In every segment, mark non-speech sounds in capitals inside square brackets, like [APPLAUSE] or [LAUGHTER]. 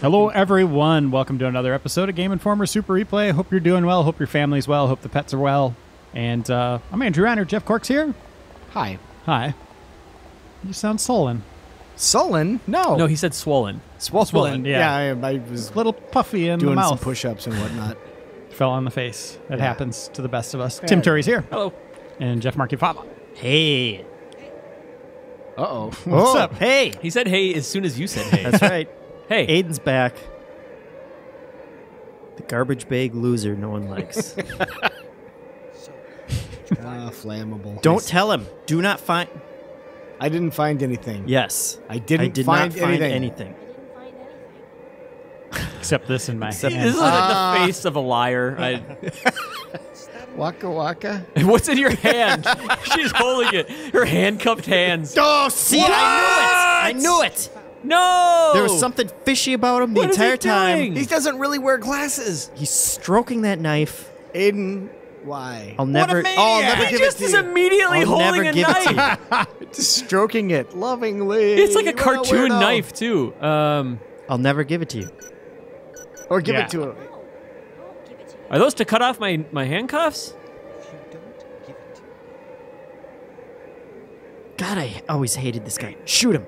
Hello, everyone. Welcome to another episode of Game Informer Super Replay. Hope you're doing well. Hope your family's well. Hope the pets are well. And uh, I'm Andrew Reiner. Jeff Cork's here. Hi. Hi. You sound sullen. Sullen? No. No, he said swollen. swollen. swollen, yeah. Yeah, I, I was A little puffy in doing the some push-ups and whatnot. [LAUGHS] Fell on the face. It Yeah. happens to the best of us. Tim Turi's here. Hello. And Jeff Marchiafava. Hey. Uh-oh. What's up? Hey. He said hey as soon as you said hey. That's right. [LAUGHS] hey. Aiden's back. The garbage bag loser no one likes. [LAUGHS] Ah, flammable. Don't tell him. Do not find. I didn't find anything. Yes. I didn't find anything. I did find not find anything. anything. [LAUGHS] Except this in my Except- hand. This is like Ah. the face of a liar. [LAUGHS] I, Waka waka. what's in your hand? She's holding it. Her handcuffed hands. Oh, see, I knew it. I knew it. No. There was something fishy about him the What is he entire time. doing? He doesn't really wear glasses. He's stroking that knife. Aiden, why? I'll never. Oh, I'll never He give just it is to you. immediately I'll holding never a give it to knife. [LAUGHS] Just stroking it lovingly. It's like a cartoon weirdo. knife too. Um, I'll never give it to you. Or give Yeah. it to him. are those to cut off my my handcuffs? God, I always hated this guy. Shoot him.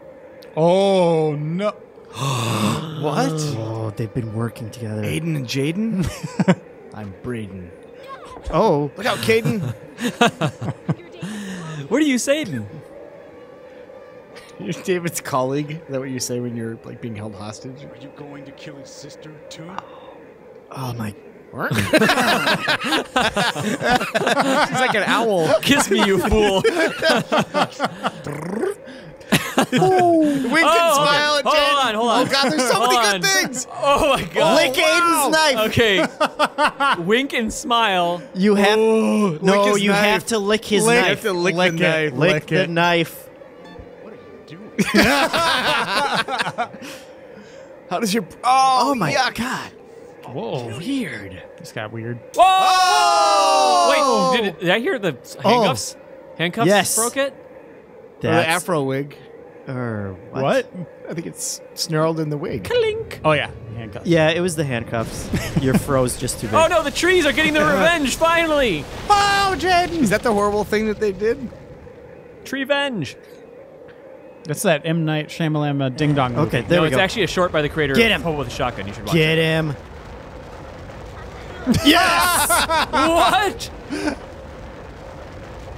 Oh, no. [GASPS] What? Oh, they've been working together. Aiden and Jaden? [LAUGHS] I'm Braden. Oh, Look out, Caden. [LAUGHS] What are you saying? You're David's colleague. Is that what you say when you're like being held hostage? Are you going to kill his sister too? oh my. [LAUGHS] He's like an owl. Kiss me, you fool. Wink Oh, and smile at okay. Hold on, hold on. Oh god, there's so Hold many on. good things. Oh my god. Lick Aiden's knife. Okay. [LAUGHS] Wink and smile. You have. lick no, you knife. have to lick his Lick- knife. You have to lick, Lick the it. knife. lick, lick the knife. What are you doing? [LAUGHS] How does your oh, Oh my yuck. god. Whoa. Weird. This got weird. Whoa! Oh! Wait, did, it, did I hear the oh. handcuffs? Handcuffs Yes. broke it? Or the afro wig. Or what? What? I think it's snarled in the wig. Clink. Oh, yeah. Handcuffs. Yeah, it was the handcuffs. [LAUGHS] You're froze just too big. Oh no, the trees are getting their [LAUGHS] revenge finally. Oh, Jaden! Is that the horrible thing that they did? Tree venge. That's that M. Night Shyamalan uh, Ding Dong movie. Okay, there no, we it's go. actually a short by the creator Get of him. Hope with a Shotgun. You should watch Get him. [LAUGHS] it. What?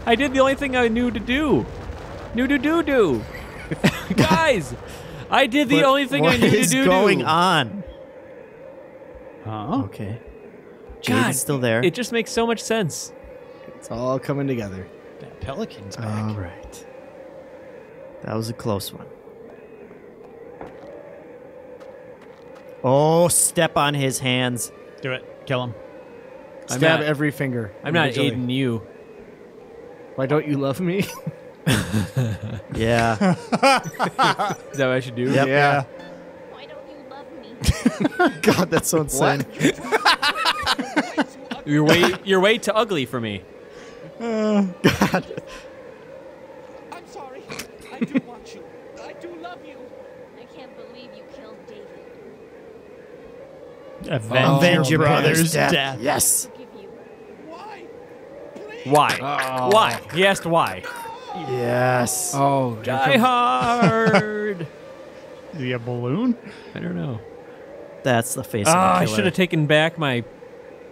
I did the only thing I knew to do. Knew to do do. [LAUGHS] Guys, I did the But only thing I what knew to is do. going do. on? Huh? Okay. God, Jaden's still there. It just makes so much sense. It's all coming together. That pelican's back. All right. That was a close one. Oh, step on his hands. Do it. Kill him. I'm Stab not- every finger. I'm not individually. aiding you. Why don't you love me? [LAUGHS] [LAUGHS] Yeah. [LAUGHS] Is that what I should do? Yep. yeah. Why don't you love me? [LAUGHS] God, that's so insane. You're way you're way too ugly for me. God. I'm sorry. I do want you. I do love you. I can't believe you killed David. Avenge, oh, Avenge your your brother's brother's death. death. Yes. Why? Please. Why? Why? He asked why. Yes. Oh, Die hard. Is he a balloon? I don't know. That's the face Ah, of I the killer. should have taken back my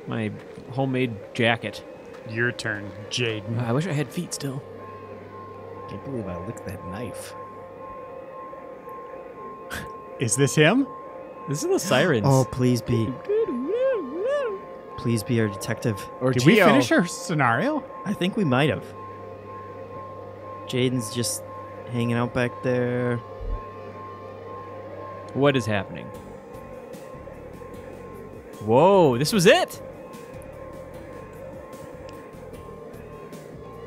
my homemade jacket. Your turn, Jaden. I wish I had feet still. I can't believe I licked that knife. Is this him? This is the sirens. Oh, please be. Please be our detective. Or Did we finish our scenario? I think we might have. Jaden's just hanging out back there. What is happening? Whoa, this was it.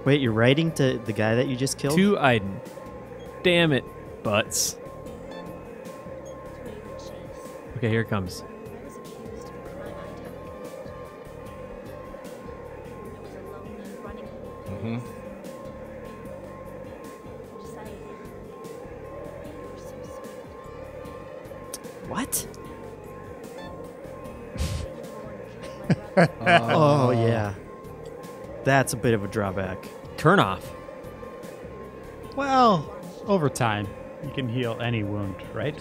Wait, you're writing to the guy that you just killed? To Iden. Damn it, butts. That's what he would chase. Okay, here it comes. I What? [LAUGHS] oh, oh yeah, that's a bit of a drawback. Turn off. Well, over time, you can heal any wound, right?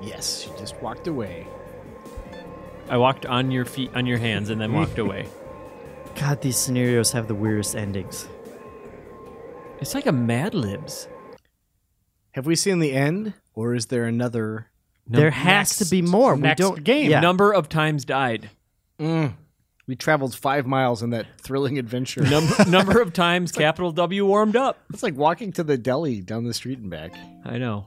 Yes, you just walked away. I walked on your feet, on your hands, and then walked [LAUGHS] away. God, these scenarios have the weirdest endings. It's like a Mad Libs. Have we seen the end? Or is there another? there has to be more. next we don't game. Yeah. Number of times died. Mm. We traveled five miles in that thrilling adventure. Number [LAUGHS] number of times capital W warmed up. It's like walking to the deli down the street and back. I know.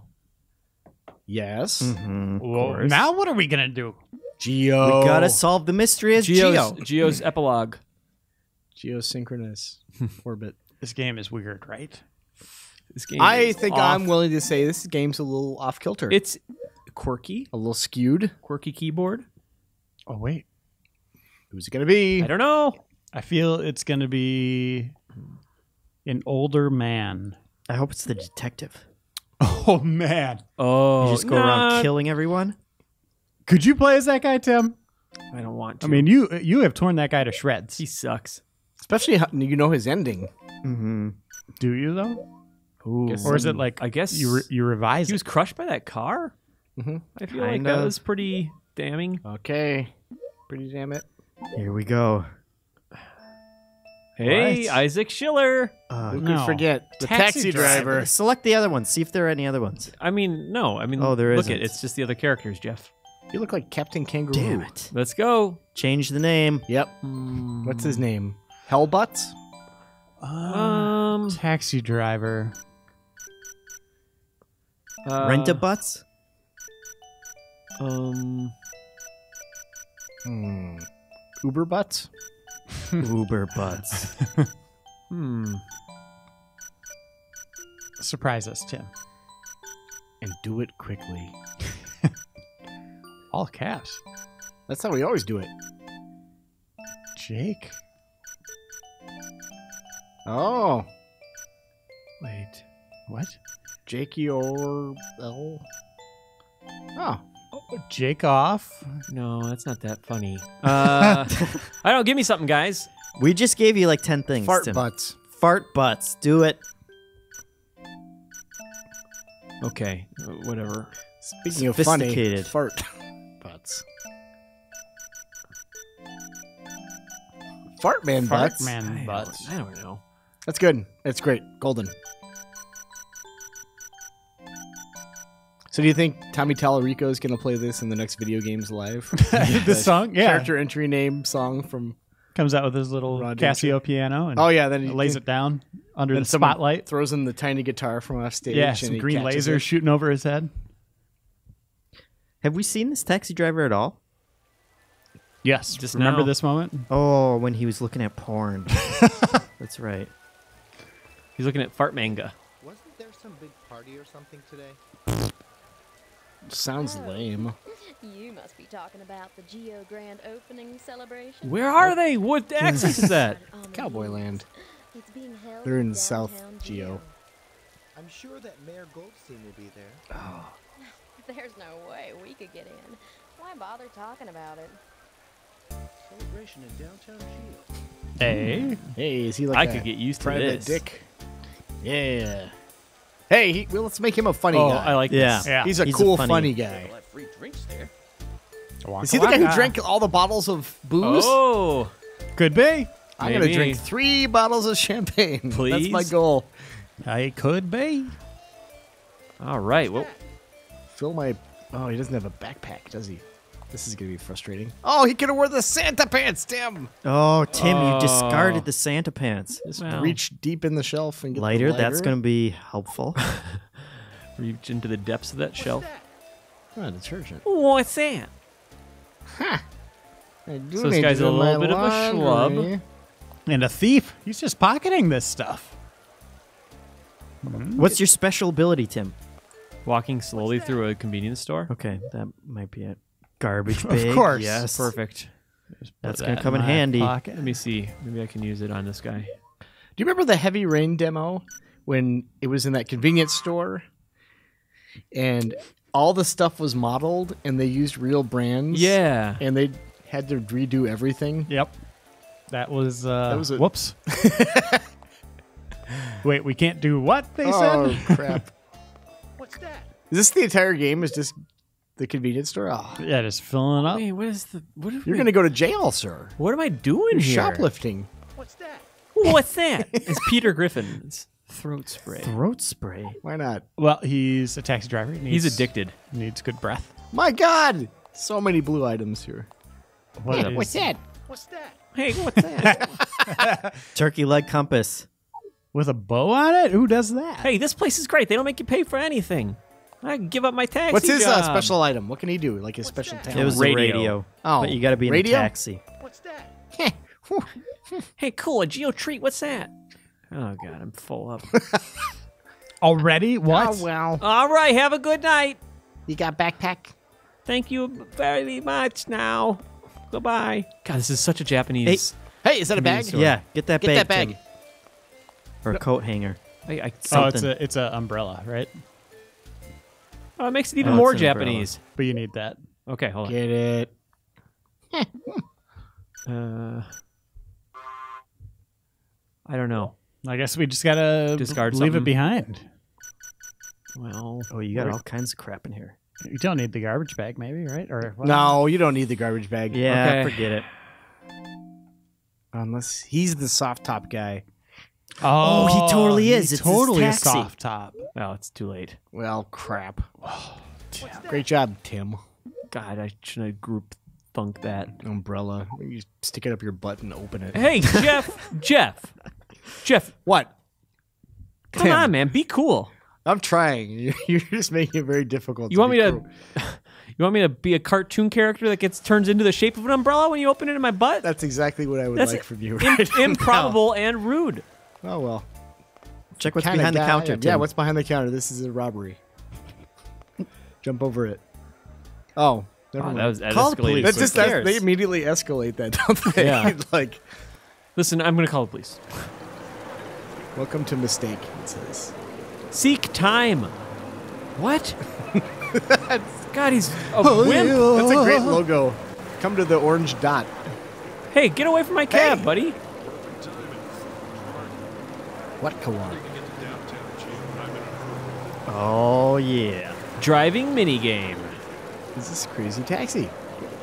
Yes. Mhm, Well, now what are we gonna do? Geo. we gotta solve the mystery as Geo's, Geo. Geo's epilogue. geosynchronous [LAUGHS] orbit. This game is weird, right? This game I is think off. I'm willing to say this game's a little off kilter. It's quirky, a little skewed. quirky keyboard. Oh wait, Who's it gonna be? I don't know. I feel it's gonna be an older man. I hope it's the detective. Oh man, Oh, You just go nah, around killing everyone. could you play as that guy, Tim? I don't want to. I mean, you you have torn that guy to shreds. he sucks. Especially you know his ending. Mm-hmm. Do you though? Guess Or is it like I guess you re- you revise he was crushed by that car? Mhm. I feel like that was pretty damning. Okay. Pretty damn it. Here we go. Hey, What? Isaac Schiller. Uh, Who No. could forget the Taxi taxi, driver. driver? select the other ones. See if there are any other ones. I mean, no. I mean, Oh, there look isn't. it. It's just the other characters, Jeff. You look like Captain Kangaroo. Damn it! Let's go. Change the name. Yep. What's his name? Hellbutts? Um, taxi driver. Uh, Rent a butts. Um, Hmm. Uber Butts? [LAUGHS] Uber butts. [LAUGHS] hmm. Surprise us, Tim. And do it quickly. [LAUGHS] All caps. That's how we always do it. Jake. Oh. Wait. What? Jakey or L. Oh. Jake off. No, that's not that funny. [LAUGHS] Uh, I don't. Give me something, guys. we just gave you like ten things. Fart Tim. butts. Fart butts. Do it. Okay, whatever. Speaking of funny, Sophisticated. fart [LAUGHS] butts. Fart man Fart butts. man I butts. don't, I don't know. That's good. That's great. Golden. So do you think Tommy Tallarico is going to play this in the next video games live? [LAUGHS] the song, yeah, Character entry name song from. comes out with his little Rod Casio piano and Oh yeah, then he lays it down under the spotlight. Throws in the tiny guitar from off stage. Yeah, and some he green catches lasers it. shooting over his head. Have we seen this taxi driver at all? Yes, Just remember now. this moment? Oh, when he was looking at porn. [LAUGHS] That's right. He's looking at fart manga. Wasn't there some big party or something today? Sounds oh. lame. You must be talking about the Geo Grand opening celebration. Where are they? What access is that? [LAUGHS] On Cowboy. Um, land. It's being held They're in in South downtown Geo. I'm sure that Mayor Goldstein will be there. Oh. [LAUGHS] There's no way we could get in. Why bother talking about it? Celebration in downtown Geo. Hey, Hey, is he like I a could get used to private this. dick? Yeah. Hey, he, well, let's make him a funny Oh, guy. I like Yeah. this. yeah. He's a He's a cool, funny- funny, guy. Free drinks Is he the guy who drank all the bottles of booze? Oh, Could be. I'm gonna maybe. drink three bottles of champagne. [LAUGHS] That's my Please? goal. I could be. all right. Well, Fill my. Oh, he doesn't have a backpack, does he? This is gonna be frustrating. Oh, he could have worn the Santa pants. Tim. Oh, Tim, you Oh. discarded the Santa pants. Just Well. reach deep in the shelf and get the Lighter, that's going to be helpful. [LAUGHS] reach into the depths of that shelf. Oh, detergent. What's that? I do So this guy's a little my bit of a schlub. And a thief. He's just pocketing this stuff. Mm-hmm. What's your special ability, Tim? Walking slowly through a convenience store. Okay, that might be it. Garbage bag. [LAUGHS] Of bag. course. Yes. Perfect. That's Put gonna come in my handy. pocket. Let me see. Maybe I can use it on this guy. Do you remember the heavy rain demo when it was in that convenience store and all the stuff was modeled and they used real brands? Yeah. And they had to redo everything. Yep. That was. Uh, That was a- whoops. [LAUGHS] Wait, we can't do what they said? Oh said? crap! [LAUGHS] What's that? Is this the entire game? Is just the convenience store? Oh, Yeah, just filling up. Wait, what is the? What am you're I- gonna go to jail, sir. What am I doing You're here? shoplifting. What's that? What's that? [LAUGHS] it's Peter Griffin's throat spray. Throat spray. Why not? Well, he's a taxi driver. He He's addicted. Needs good breath. My God! So many blue items here. What is- that? What's that? Hey, what's that? [LAUGHS] Turkey leg compass. With a bow on it? Who does that? hey, this place is great. They don't make you pay for anything. I can give up my taxi What's his uh, job. special item? What can he do? Like his special that? talent? It was Radio. the radio. Oh, but you got to be in radio? a taxi. What's that? [LAUGHS] Hey, cool, a geo treat. What's that? Oh god, I'm full up. [LAUGHS] Already? What? Oh well. All right, have a good night. You got backpack? Thank you very much. Now, goodbye. God, this is such a Japanese. Hey, is that a bag? Convenience Yeah, get that Get bag. that bag. Tim. Or a coat hanger. I, I, Oh, it's something. a it's a umbrella, right? Oh, it makes it even Oh, more it's an umbrella. Japanese. But you need that. Okay, hold on. Get it. [LAUGHS] Uh, I don't know. I guess we just gotta Discard leave something. it behind. Well, Oh, you got all kinds of crap in here. You don't need the garbage bag, maybe, right? Or what? No, you don't need the garbage bag. Yeah, Okay. forget it. Unless he's the soft top guy. Oh, he totally is. he's It's his totally a soft top. well, it's too late. Well, crap. [SIGHS] Great job, Tim. God, I shouldn't have group thunk that. Umbrella. You stick it up your butt and open it. Hey, [LAUGHS] Jeff, Jeff, Jeff, What? come Tim. on, man, be cool. I'm trying. You're [LAUGHS] you're just making it very difficult. You want be me to? cruel. [LAUGHS] You want me to be a cartoon character that gets turns into the shape of an umbrella when you open it in my butt? That's exactly what I would That's like from you. Im- Right now. improbable and rude. Oh well. Check what's Kinda behind the guy- counter. Yeah, what's behind the counter? This is a robbery. [LAUGHS] Jump over it. Oh, never Oh, mind. that was that Call the escalated police. That's quickly. just that, cares? they immediately escalate that, don't they? Yeah. [LAUGHS] like, Listen, I'm gonna call the police. welcome to mistake. It says. Seek time. What? [LAUGHS] God, he's a Oh, wimp. That's a great logo. Come to the orange dot. Hey, get away from my cab, Hey. buddy. What Kawan? Oh yeah. Driving minigame. Is this crazy taxi?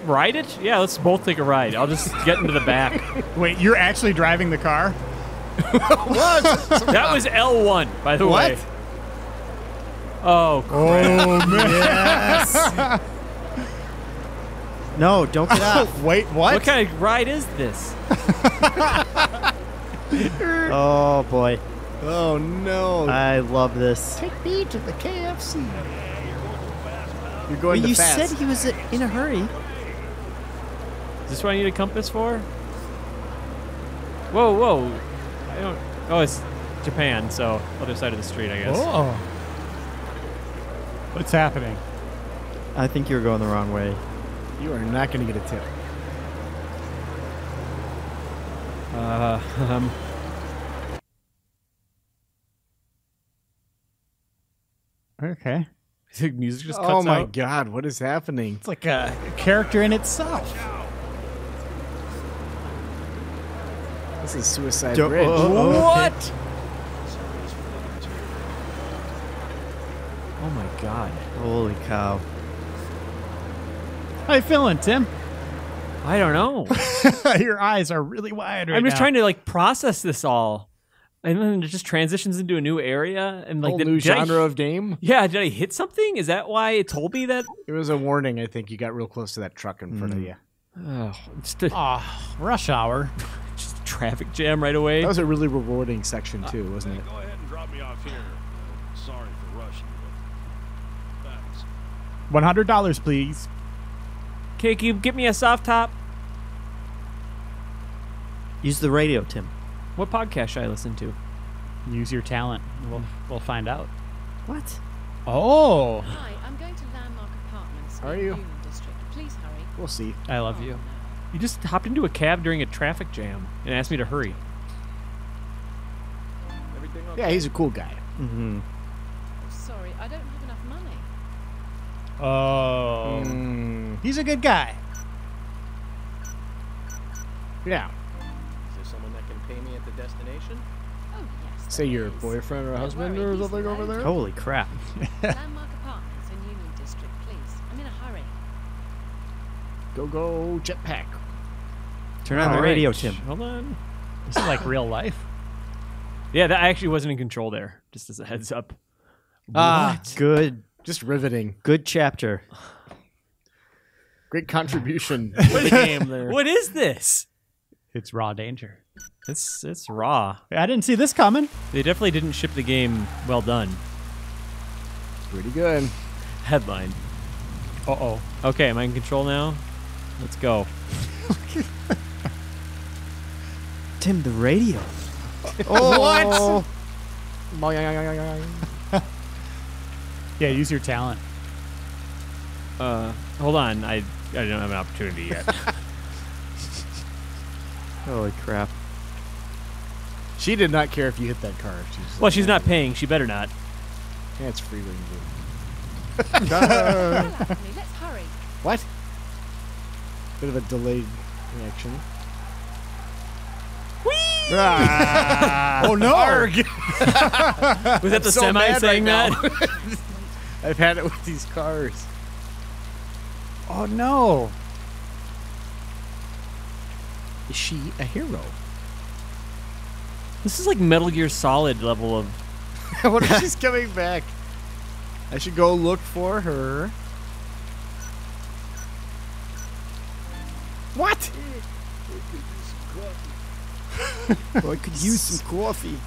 Ride it? Yeah, let's both take a ride. I'll just get into the back. [LAUGHS] Wait, you're actually driving the car? [LAUGHS] what? That was L1, by the What? way. Oh, Oh man! No, don't get off. [LAUGHS] Wait, what? what kind of ride is this? [LAUGHS] oh boy, oh no! I love this. Take me to the KFC. You're going But to you fast. said he was in a hurry. Is this what I need a compass for? Whoa, whoa. I don't. Oh, it's Japan, so other side of the street, I guess. Oh. What's happening? I think you're going the wrong way. You are not going to get a tip. Uh, [LAUGHS] um, Okay. [LAUGHS] the music just cuts Oh my out. god, what is happening? It's like a character in itself. This is Suicide Don't- Bridge. oh, oh. What? Oh my god. Holy cow. How you feeling, Tim? I don't know. [LAUGHS] Your eyes are really wide right I'm just now. trying to like process this all, and then it just transitions into a new area and like Whole did- new did I- genre of game. yeah, did I hit something? Is that why it told me that? It was a warning. I think you got real close to that truck in front of you. Oh, just a, Ah, rush hour. [LAUGHS] just a traffic jam right away. That was a really rewarding section too, wasn't it? Go ahead and drop me off here. Sorry for rushing, but thanks. One hundred dollars, please. Okay, can you get me a soft top? Use the radio, Tim. What podcast should I listen to? Use your talent. We'll we'll find out. What? Oh, Hi, I'm going to Landmark Apartments Are in you? Union District. Please hurry. We'll see. I love you. You just hopped into a cab during a traffic jam and asked me to hurry. Everything okay? Yeah, he's a cool guy. Mm-hmm. Sorry, I don't have enough money. Oh, Mm. He's a good guy. Yeah. Is there someone that can pay me at the destination? Oh, yes. Say your is. boyfriend or Don't husband worry, or something over there. Holy crap. [LAUGHS] Landmark Apartments in Union District, please. I'm in a hurry. Go go jetpack. Turn on the All radio, right, Tim. Hold on. This is like real life. Yeah, that I actually wasn't in control there. Just as a heads up. Ah, Good, just riveting. good chapter. [LAUGHS] Great contribution [LAUGHS] to the game there. What is this? It's raw danger. It's it's raw. I didn't see this coming. They definitely didn't ship the game well done. Pretty good. Headline. Uh oh. Okay, am I in control now? Let's go. [LAUGHS] Tim, the radio. [LAUGHS] Oh, what? Yeah, use your talent. Uh, hold on. I I don't have an opportunity yet. [LAUGHS] Holy crap. She did not care if you hit that car. She's well, she's not paying. She better not. Yeah, it's free range. Relax [LAUGHS] me, let's hurry. What? Bit of a delayed reaction. Ah. [LAUGHS] oh no! Was that the so semi saying right that? I've had it with these cars. Oh no! Is she a hero? this is like Metal Gear Solid level of. [LAUGHS] what if [LAUGHS] she's coming back? I should go look for her. What? [LAUGHS] I could use some coffee.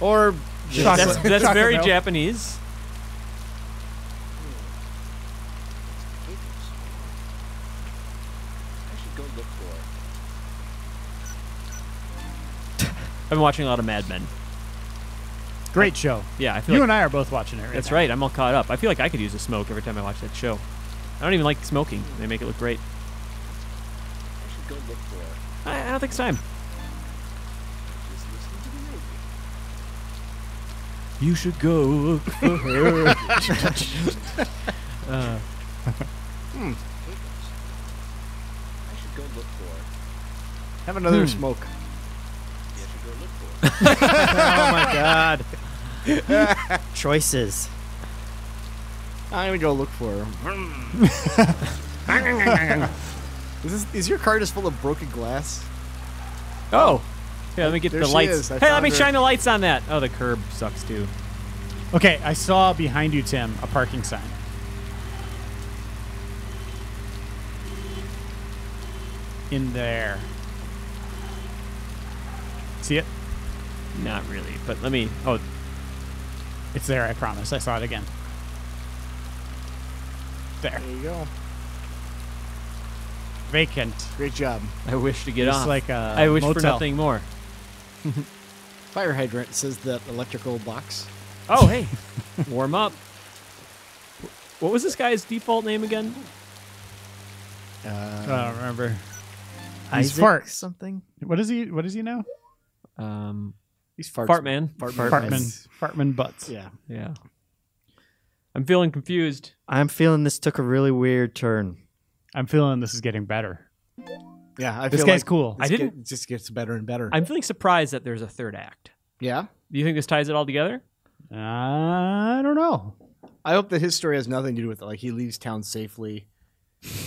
Or Chocolate- That's that's very milk. Japanese. I should go look for her. I've been watching a lot of Mad Men. Great show. Yeah, I feel You like and I are both watching it. Right that's now. right. I'm all caught up. I feel like I could use a smoke every time I watch that show. I don't even like smoking. They make it look great. I should go look for her. I, I don't think it's time. Just listen to the radio. You should go look for her. [LAUGHS] [LAUGHS] uh, Papers. I should go look for her. have another Hmm. smoke. [LAUGHS] Oh my god. Choices. I'm gonna go look for her. [LAUGHS] is, this, is your car just full of broken glass? oh. Yeah, let me get There the lights. Hey, let me her. shine the lights on that. Oh, the curb sucks too. Okay, I saw behind you, Tim, a parking sign. In there. See it? Not really, but let me. Oh, It's there, I promise. I saw it again. There. There you go. Vacant. Great job. I wish to get Just off. like a I wish for motel. nothing more. [LAUGHS] Fire hydrant says that electrical box. Oh, hey, [LAUGHS] warm up. What was this guy's default name again? Uh, I don't remember. Isaac fart. something? What is he? What is he now? Um, He's farts. Fart Man. Fart Fartman. Fartman Butts. Yeah. Yeah. I'm feeling confused. I'm feeling this took a really weird turn. I'm feeling this is getting better. Yeah. I This feel guy's like cool. this I didn't- get- just gets better and better. I'm feeling surprised that there's a third act. yeah. Do you think this ties it all together? I don't know. I hope that his story has nothing to do with it. Like he leaves town safely,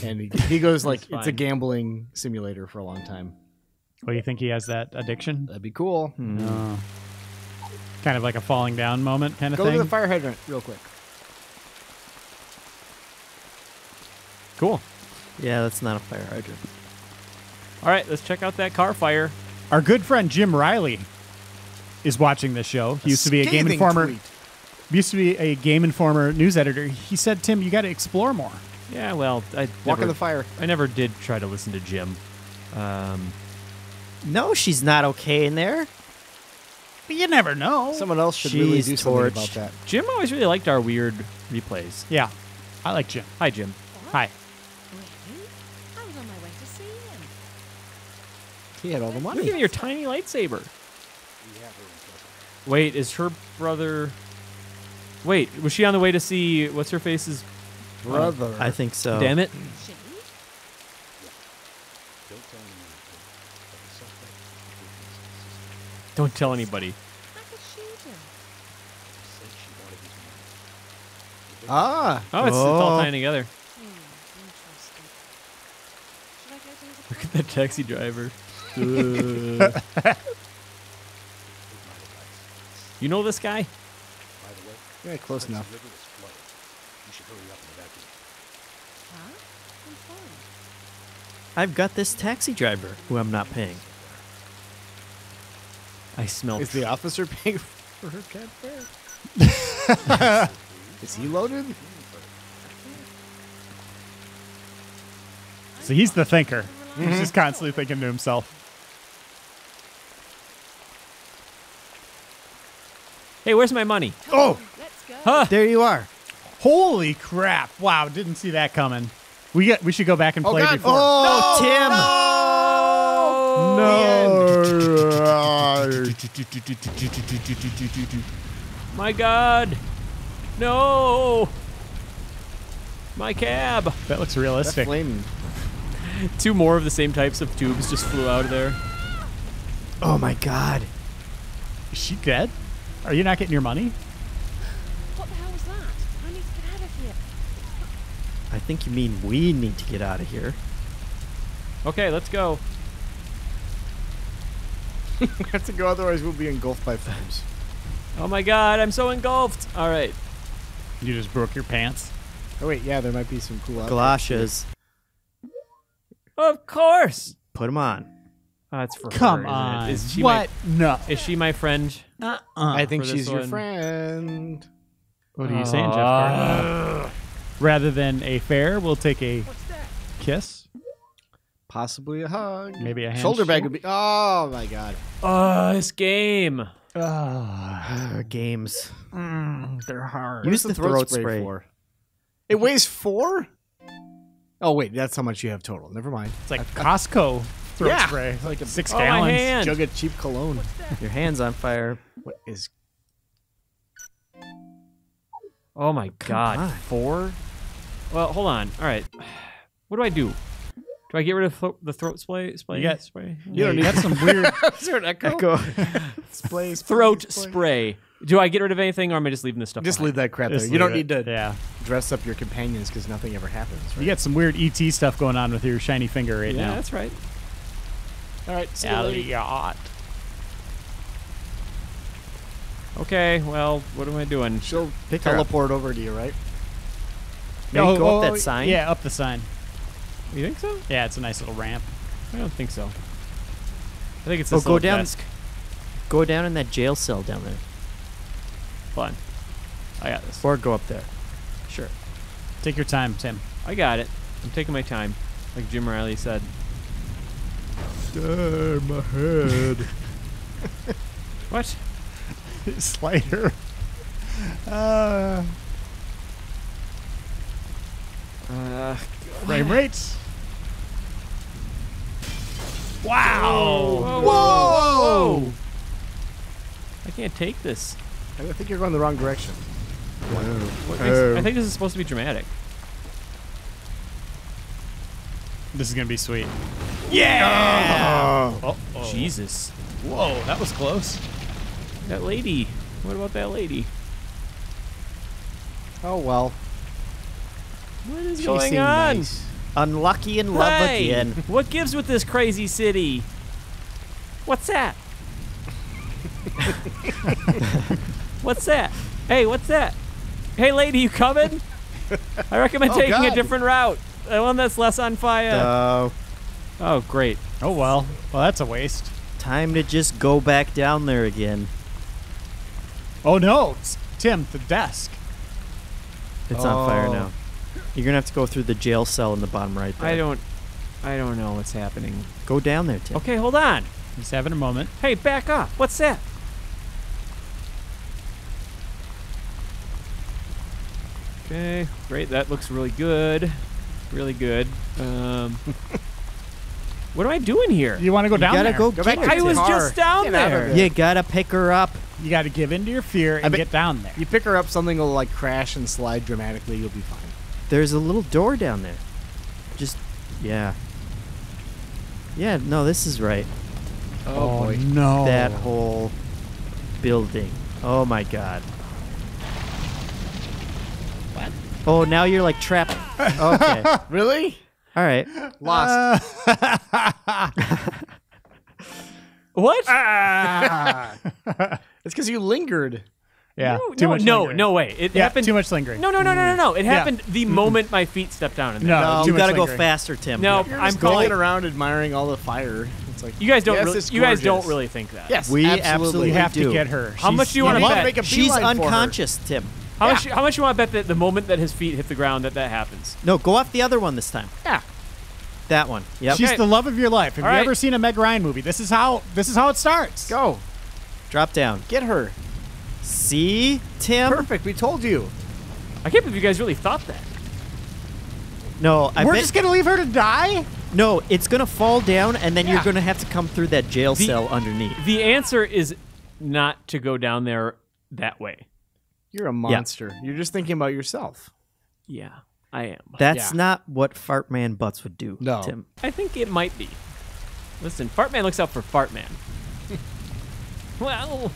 and he, he goes [LAUGHS] like That's it's a gambling simulator for a long time. What do you think he has that addiction? That'd be cool. Hmm. No. Kind of like a falling down moment kind of Go thing. to the fire hydrant real quick. Cool. Yeah, that's not a fire hydrant. All right, let's check out that car fire. Our good friend Jim Reilly is watching this show. He used to be a Game Scathing Informer. tweet. Used to be a Game Informer news editor. He said, "Tim, you got to explore more." Yeah, well, I Walk never, in the fire. I never did try to listen to Jim. Um, No, she's not okay in there. But you never know. Someone else should really She's do something about torched. that. Jim always really liked our weird replays. yeah, I like Jim. Hi, Jim. Hi. Really? I was on my way to see him. He had all the money. Look money. at your tiny lightsaber. Wait, is her brother? Wait, was she on the way to see what's her face's Brother. I think so. Damn it! She? Don't tell anybody. I could shoot him. Said she wanted his money. Ah, Oh, it's, it's all Oh. tying together. Hmm, interesting. Should I go to his Look at that taxi driver. [LAUGHS] you know this guy? By the way, yeah, close Hudson enough. River is flooded. You should hurry up and evacuate. Huh? I'm fine. I've got this taxi driver who I'm not paying. I smell. Is the officer paying for her cab fare? [LAUGHS] Is he loaded? So he's the thinker. He's mm-hmm. just constantly thinking to himself. hey, where's my money? Oh, Huh? There you are. Holy crap! Wow, didn't see that coming. We get we should go back and Oh, play God. before. Oh, Tim. [LAUGHS] My God! No! My cab! That looks realistic. flame. Two more of the same types of tubes just flew out of there. Oh my god. Is she dead? Are you not getting your money? What the hell was that? I need to get out of here. I think you mean we need to get out of here. Okay, let's go. We [LAUGHS] have to go, otherwise we'll be engulfed by flames. Oh my God, I'm so engulfed. All right. You just broke your pants. Oh wait, yeah, there might be some cool. Galoshes. Of course. Put them on. Oh, that's for Come her, isn't on. Is she what? no. Is she my friend? Uh-uh. I think she's your one. friend. What are you saying, Jeff? Uh, Rather than a fair, we'll take a kiss. Possibly a hug. Maybe a handshake. shoulder bag would be. Oh my god. Oh, this game. Uh, games. they're hard. Use What's the throat spray. for? It weighs four. Oh wait, that's how much you have total. Never mind. It's like Costco throat Yeah. spray. It's like six Oh, my gallons. Jug of cheap cologne. Your hand's on fire. What is? Oh my God. on. Four? Well, hold on. All right. [SIGHS] What do I do? Do I get rid of thro- the throat spray? spray? You got- spray? You don't need [LAUGHS] some weird. [LAUGHS] Echo. [LAUGHS] Splay, throat spray. Do I get rid of anything, or am I just leaving this stuff? Just behind? leave that crap there. You don't leave need it. to Yeah. dress up your companions because nothing ever happens. You got some weird ET stuff going on with your shiny finger right Yeah, now. Yeah, that's right. All right. See you later. Elliot. Okay. Well, what am I doing? She'll Pick her up. teleport over to you, right? Maybe go up that oh, sign? Yeah, up the sign. You think so? Yeah, it's a nice little ramp. I don't think so. I think it's Oh, this go little down- desk. Go down in that jail cell down there. Fun. I got this. Or go up there. Sure. Take your time, Tim. I got it. I'm taking my time, like Jim Reilly said. Damn my head. [LAUGHS] What? [LAUGHS] Slider. Uh, Uh, frame rates. Wow. whoa, whoa, whoa! I can't take this. I think you're going the wrong direction. What makes- I think this is supposed to be dramatic. This is gonna be sweet. Yeah. Oh, oh. Jesus. Whoa, that was close. That lady. What about that lady? Oh well. What is She going on? nice. Unlucky in love Hey, again. What gives with this crazy city? What's that? what's that? Hey, what's that? Hey, lady, you coming? I recommend Oh, taking a different route. The one that's less on fire. Uh, oh, great. Oh well. Well, that's a waste. time to just go back down there again. Oh no, it's Tim, the desk. It's on fire Oh. now. You're gonna have to go through the jail cell in the bottom right there. I don't, I don't know what's happening. Go down there, Tim. Okay, hold on. He's having a moment. Hey, back up. What's that? Okay, great. That looks really good. Really good. Um, [LAUGHS] what am I doing here? You want to go down You down gotta there? go Go get back her, I was car. just down Get there. there. You gotta pick her up. You got to give in to your fear and bet- get down there. You pick her up, something will like crash and slide dramatically. You'll be fine. There's a little door down there. Just, yeah. Yeah, no, this is right. Oh, oh, boy. no! That whole building. Oh my god. What? Oh, now you're like trapped. Okay. [LAUGHS] Really? All right. Lost. [LAUGHS] [LAUGHS] What? Ah. it's because you lingered. Yeah, no, too no, much. no, lingering. no way. It Yeah, happened. too much lingering. No, no, no, no, no, no. It Yeah. happened the moment my feet stepped down. In there. No, No, you got to go faster, Tim. No, You're I'm just going calling. around admiring all the fire. It's like You guys don't. yes, really, you guys don't really think that. Yes, We absolutely. absolutely have do. to get her. How much do you wanna bet? make a She's beeline for her. unconscious, Tim. How much? How much you want to bet that the moment that his feet hit the ground that that happens? No, go off the other one this time. Yeah. That one. Yep. She's Okay. the love of your life. Have All you right. ever seen a Meg Ryan movie? This is how. This is how it starts. Go. Drop down. Get her. See, Tim? Perfect. We told you. I can't believe you guys really thought that. No, I We're just gonna leave her to die. No, it's gonna fall down, and then Yeah. you're gonna have to come through that jail The- cell underneath. The answer is not to go down there that way. You're a monster. You're just thinking about yourself. Yeah, I am. That's Yeah. not what Fartman Butts would do. No. Tim. I think it might be. Listen, Fartman looks out for Fartman. [LAUGHS] well,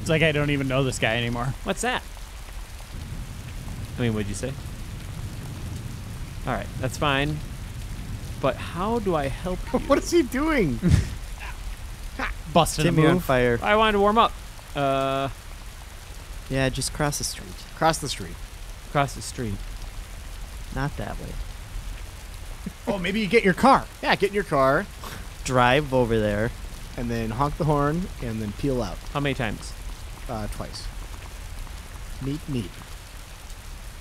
It's like I don't even know this guy anymore. what's that? I mean, what'd you say? All right, that's fine. But how do I help [LAUGHS] you? what is he doing? [LAUGHS] Busted a Tim, you're on fire. I wanted to warm up. Uh, Yeah, just cross the street. Cross the street. Cross the street. Not that way. Oh, maybe you get your car. Yeah, get in your car Drive over there. and then honk the horn and then peel out How many times? Uh, twice. Neat, neat.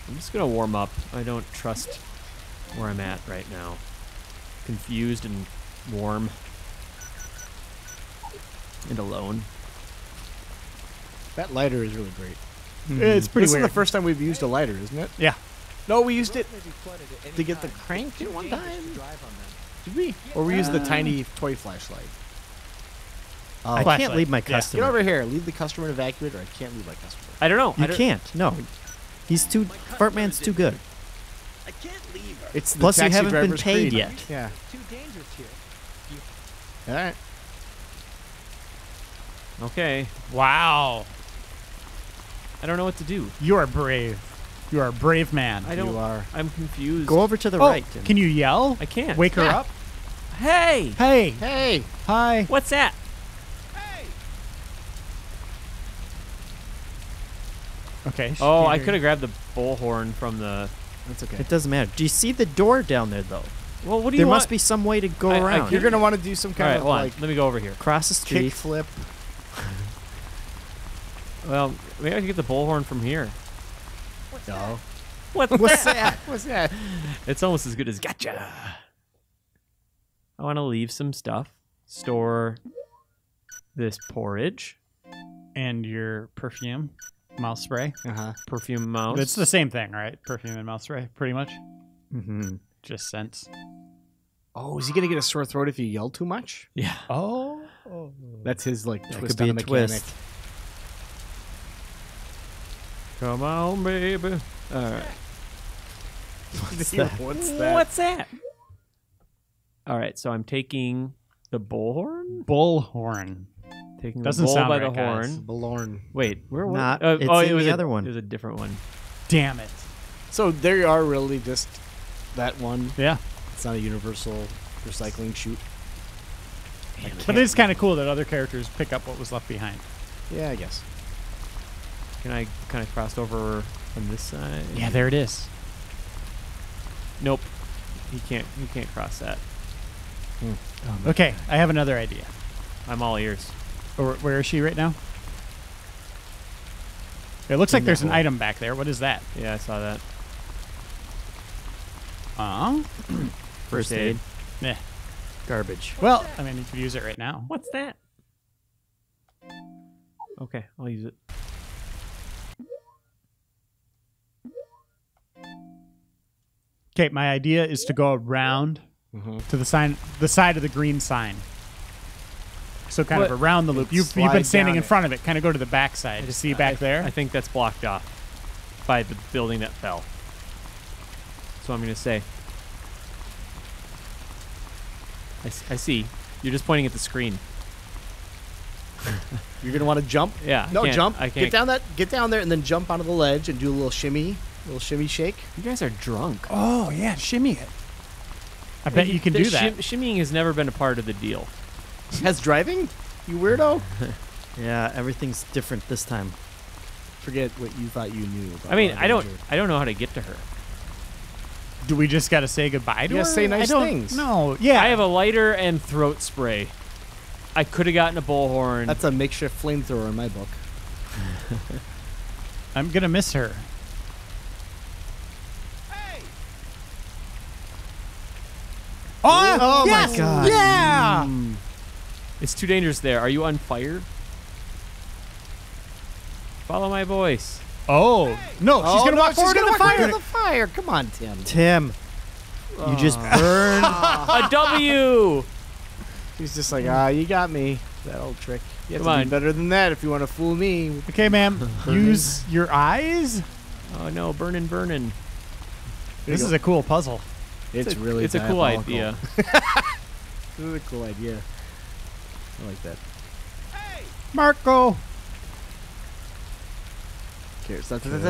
I'm just gonna warm up. I don't trust where I'm at right now. Confused and warm. And alone. That lighter is really great. It's pretty this weird. is the first time we've used a lighter, isn't it? yeah. No, we used it May be flooded at any to get the crank Too at one time. to drive on them. Did we? Or we used the tiny toy flashlight. Oh. I can't leave my Yeah. Get over here. Leave the customer to evacuate, or I can't leave my customer. I don't know. You don't- can't. No. He's too. Fartman's too good. I can't leave her. It's the Plus, you haven't been paid creed. yet. Yeah. Too dangerous here. All right. Okay. Wow. I don't know what to do. You are brave. You are a brave man. I don't. You are. I'm confused. Go over to the oh, right. Can you yell? I can't. Wake her up. Hey! Hey. Hey. Hi. What's that? Okay. Oh, can't I could have grabbed the bullhorn from the. That's okay. It doesn't matter. Do you see the door down there, though? Well, what do you? There you must be some way to go I- I around. You're gonna want to do some kind right, of hold on. like Let me go over here. Cross the street. kick flip. Well, maybe I can get the bullhorn from here. No. What? What's that? [LAUGHS] What's that? It's almost as good as gotcha. I want to leave some stuff. Store this porridge, And your perfume, mouth spray. Uh huh. perfume mouse. It's the same thing, right? Perfume and mouth spray, pretty much. Mm-hmm. Just scents. Oh, is he gonna get a sore throat if you yell too much? yeah. Oh. That's his like That twist could be on a the mechanic. twist. Come on, baby. All right. What's [LAUGHS] that? What's that? What's that? All right, so I'm taking the bullhorn. Bullhorn. Taking Doesn't the bull sound by right, the guys. horn. Balorn. Wait, where was Not- Uh, it's oh, in it was the a, other one. It was a different one. Damn it. So there are really just that one. Yeah. It's not a universal recycling chute. But it is kind of cool that other characters pick up what was left behind. Yeah, I guess. Can I kind of cross over on this side? Yeah, there it is. Nope. He can't. He can't cross that. Okay, I have another idea. I'm all ears. Or where is she right now? It looks like there's an item back there. What is that? Yeah, I saw that. Uh, [CLEARS THROAT] First aid. yeah. Garbage. Well, I mean, you could use it right now. What's that? Okay, I'll use it. Okay, my idea is to go around Mhm. to the sign, the side of the green sign. So kind What- of around the loop. You've, you've been standing down in it. front of it. Kind of go to the back side. to see back I, there? I think that's blocked off by the building that fell. That's what I'm gonna say. I see. You're just pointing at the screen. [LAUGHS] You're gonna want to jump. Yeah, No, can't- jump. I can't- Get down that. Get down there and then jump onto the ledge and do a little shimmy, little shimmy shake. You guys are drunk. Oh yeah, shimmy it. I bet you can do that. shim- shimmying has never been a part of the deal. [LAUGHS] Has driving? You weirdo. [LAUGHS] Yeah, everything's different this time. Forget what you thought you knew. About I mean, I don't, I don't know how to get to her. Do we just got to say goodbye to You her? gotta say nice things. No, yeah. I have a lighter and throat spray. I could have gotten a bullhorn. That's a makeshift flamethrower in my book. [LAUGHS] I'm gonna miss her. Oh, Oh my! God. Yeah. Mm. It's too dangerous there. Are you on fire? Follow my voice. Oh no, she's Oh, gonna no, walk forward she's to gonna the fire. into the fire. Come on, Tim. Tim, you just Oh. burned. [LAUGHS] a W. He's just like, ah, you got me. That old trick. You have Come to on. be better than that if you want to fool me. Okay, ma'am. [LAUGHS] Use your eyes. Oh no, burning, burning. This is a cool puzzle. It's, a, really It's a cool idea. [LAUGHS] This is a cool idea. I like that. Hey! Marco. Okay, stop. Good,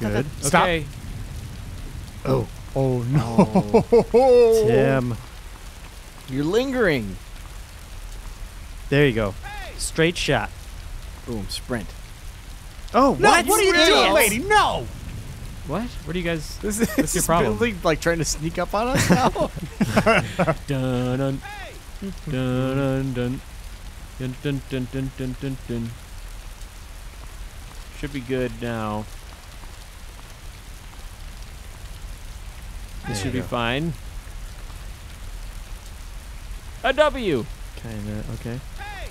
good. Stop. Okay. Oh. Oh no. Oh. Tim, You're lingering. there you go. Straight shot. Boom, sprint. Oh, No, what? what are you Idiots. doing, lady? No. What? What are you guys? This is, What's your problem? Billy, like trying to sneak up on us now. [LAUGHS] [LAUGHS] Dun dun dun dun dun dun dun dun dun dun dun dun. Should be good now. This There should be go. fine. A W. Kinda okay. Hey.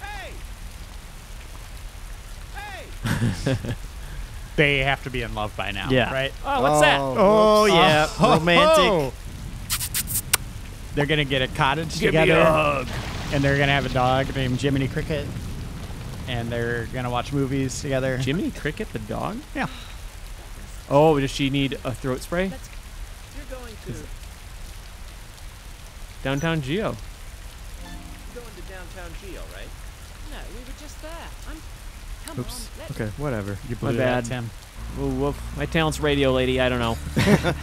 Hey. Hey. [LAUGHS] they have to be in love by now. Yeah. Right. Oh, what's that? Oh, oh yeah, Oh, romantic. Oh, oh. They're gonna get a cottage Give me a together, hug. and they're gonna have a dog named Jiminy Cricket, and they're gonna watch movies together. Jiminy Cricket, the dog. Yeah. Oh, does she need a throat spray? Let's. You're going to. Downtown Geo. You're going to downtown Geo, right? No, we were just there. I'm. Come Oops. on. Okay, whatever. You My blew that, bad. Tim. Ooh, woof. My talent's radio, lady. I don't know. [LAUGHS]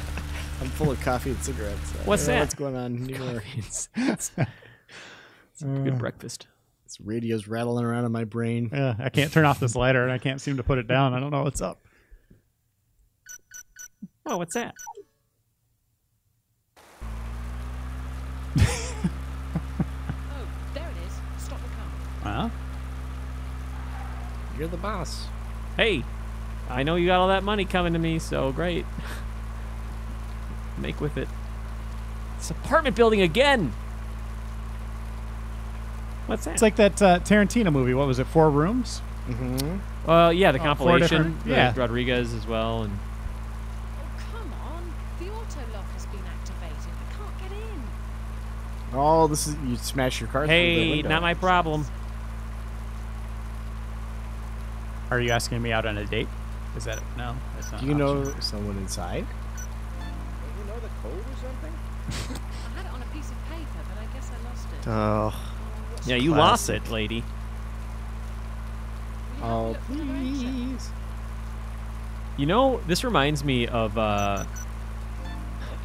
I'm full of coffee and cigarettes. What's that? What's going on anymore? it's, [LAUGHS] [LAUGHS] it's a good uh, breakfast. This radio's rattling around in my brain. Yeah, I can't turn off this lighter, and I can't seem to put it down. I don't know what's up. Oh, what's that? Oh, there it is. Stop the car. Well, You're the boss. Hey, I know you got all that money coming to me, so great. [LAUGHS] Make with it. This apartment building again. What's that? it's like that uh, Tarantino movie. What was it? Four Rooms. Mm-hmm. well, yeah, the Oh, four compilation. different- with yeah. Rodriguez as well, and Oh, come on. The auto lock has been activated. I can't get in. Oh, this is you smash your car. through the hey, not my problem. Are you asking me out on a date? Is that no? That's not Do you know someone inside? Don't you know the code or something? [LAUGHS] I had it on a piece of paper, but I guess I lost it. Oh, Yeah, you lost it, lady. You Oh, look for the brochure? please. You know, this reminds me of uh,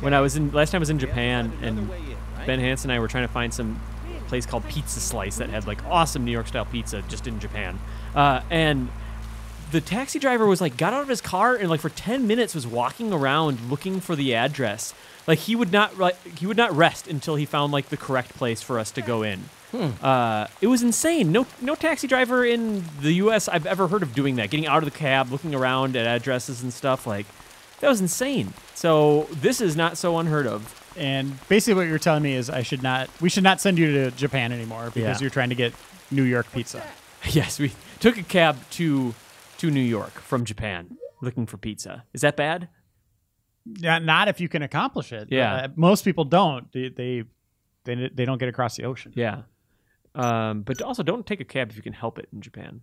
when I was in last time I was in We have to Japan find and in, right? Ben Hanson and I were trying to find some place called Pizza Slice that had like awesome New York style pizza just in Japan. Uh, and the taxi driver was like got out of his car and like for 10 minutes was walking around looking for the address. Like he would not like he would not rest until he found like the correct place for us to go in. Uh, it was insane. No no taxi driver in the US I've ever heard of doing that. Getting out of the cab, looking around at addresses and stuff like that was insane. So this is not so unheard of. And basically, what you're telling me is I should not. We should not send you to Japan anymore because Yeah. you're trying to get New York pizza. [LAUGHS] Yes, we took a cab to to New York from Japan looking for pizza. Is that bad? Yeah, not if you can accomplish it. Yeah. Uh, most people don't. They, they they they don't get across the ocean. Yeah. Um, but also don't take a cab if you can help it in Japan.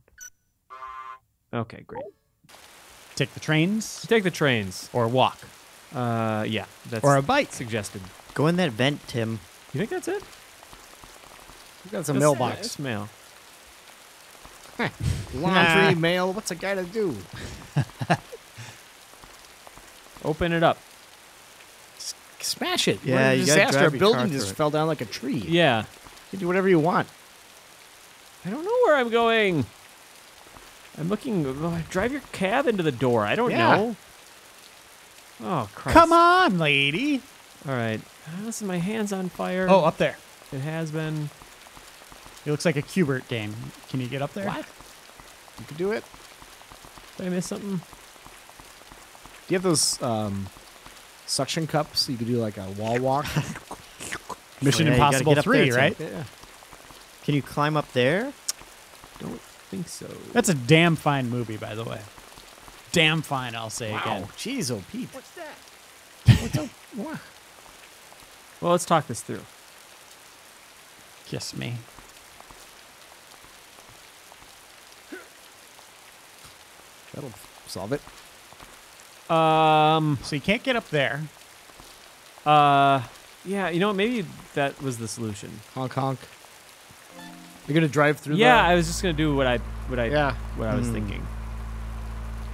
Okay, great. Take the trains Take the trains. or walk Uh, yeah, that's or a bike. suggested. go in that vent, Tim. You think that's it? That's a That's- mailbox. It's mail. [LAUGHS] Laundry, mail. What's a guy to do? [LAUGHS] Open it up. Smash it. Yeah, What a you gotta disaster. drive A your car building through just it. fell down like a tree. Yeah. You can do whatever you want. I don't know where I'm going. I'm looking. oh, drive your cab into the door. I don't Yeah. know. Oh, Christ. Come on, lady. All right. Ah, Listen, my hand's on fire. Oh, up there. It has been. It looks like a Q*bert game. Can you get up there? What? You can do it. Did I miss something? Do you have those um, suction cups? So you could do like a wall walk. [LAUGHS] Mission Oh, yeah, Impossible get there, 3, right? yeah. Can you climb up there? Don't think so. That's a damn fine movie, by the way. Damn fine, I'll say Wow. again. Jeez, oh Pete. What's that? What's up? What? [LAUGHS] Well, let's talk this through. Kiss me. That'll solve it. Um. So you can't get up there. Uh. Yeah. You know what? Maybe that was the solution. Honk honk. You're gonna drive through. Yeah. I was just gonna do what I what I Yeah. what I was Hmm. thinking.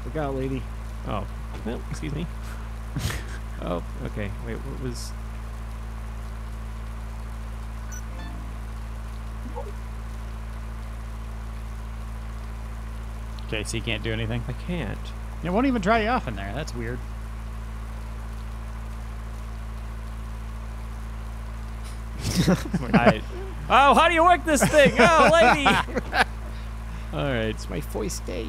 Look out, lady. Oh. Well, excuse me. [LAUGHS] oh. Okay. Wait. What was? Okay, so you can't do anything. I can't. It won't even dry you off in there. That's weird. [LAUGHS] [LAUGHS] I. Oh, how do you work this thing? Oh, [LAUGHS] lady. all right. It's my first day.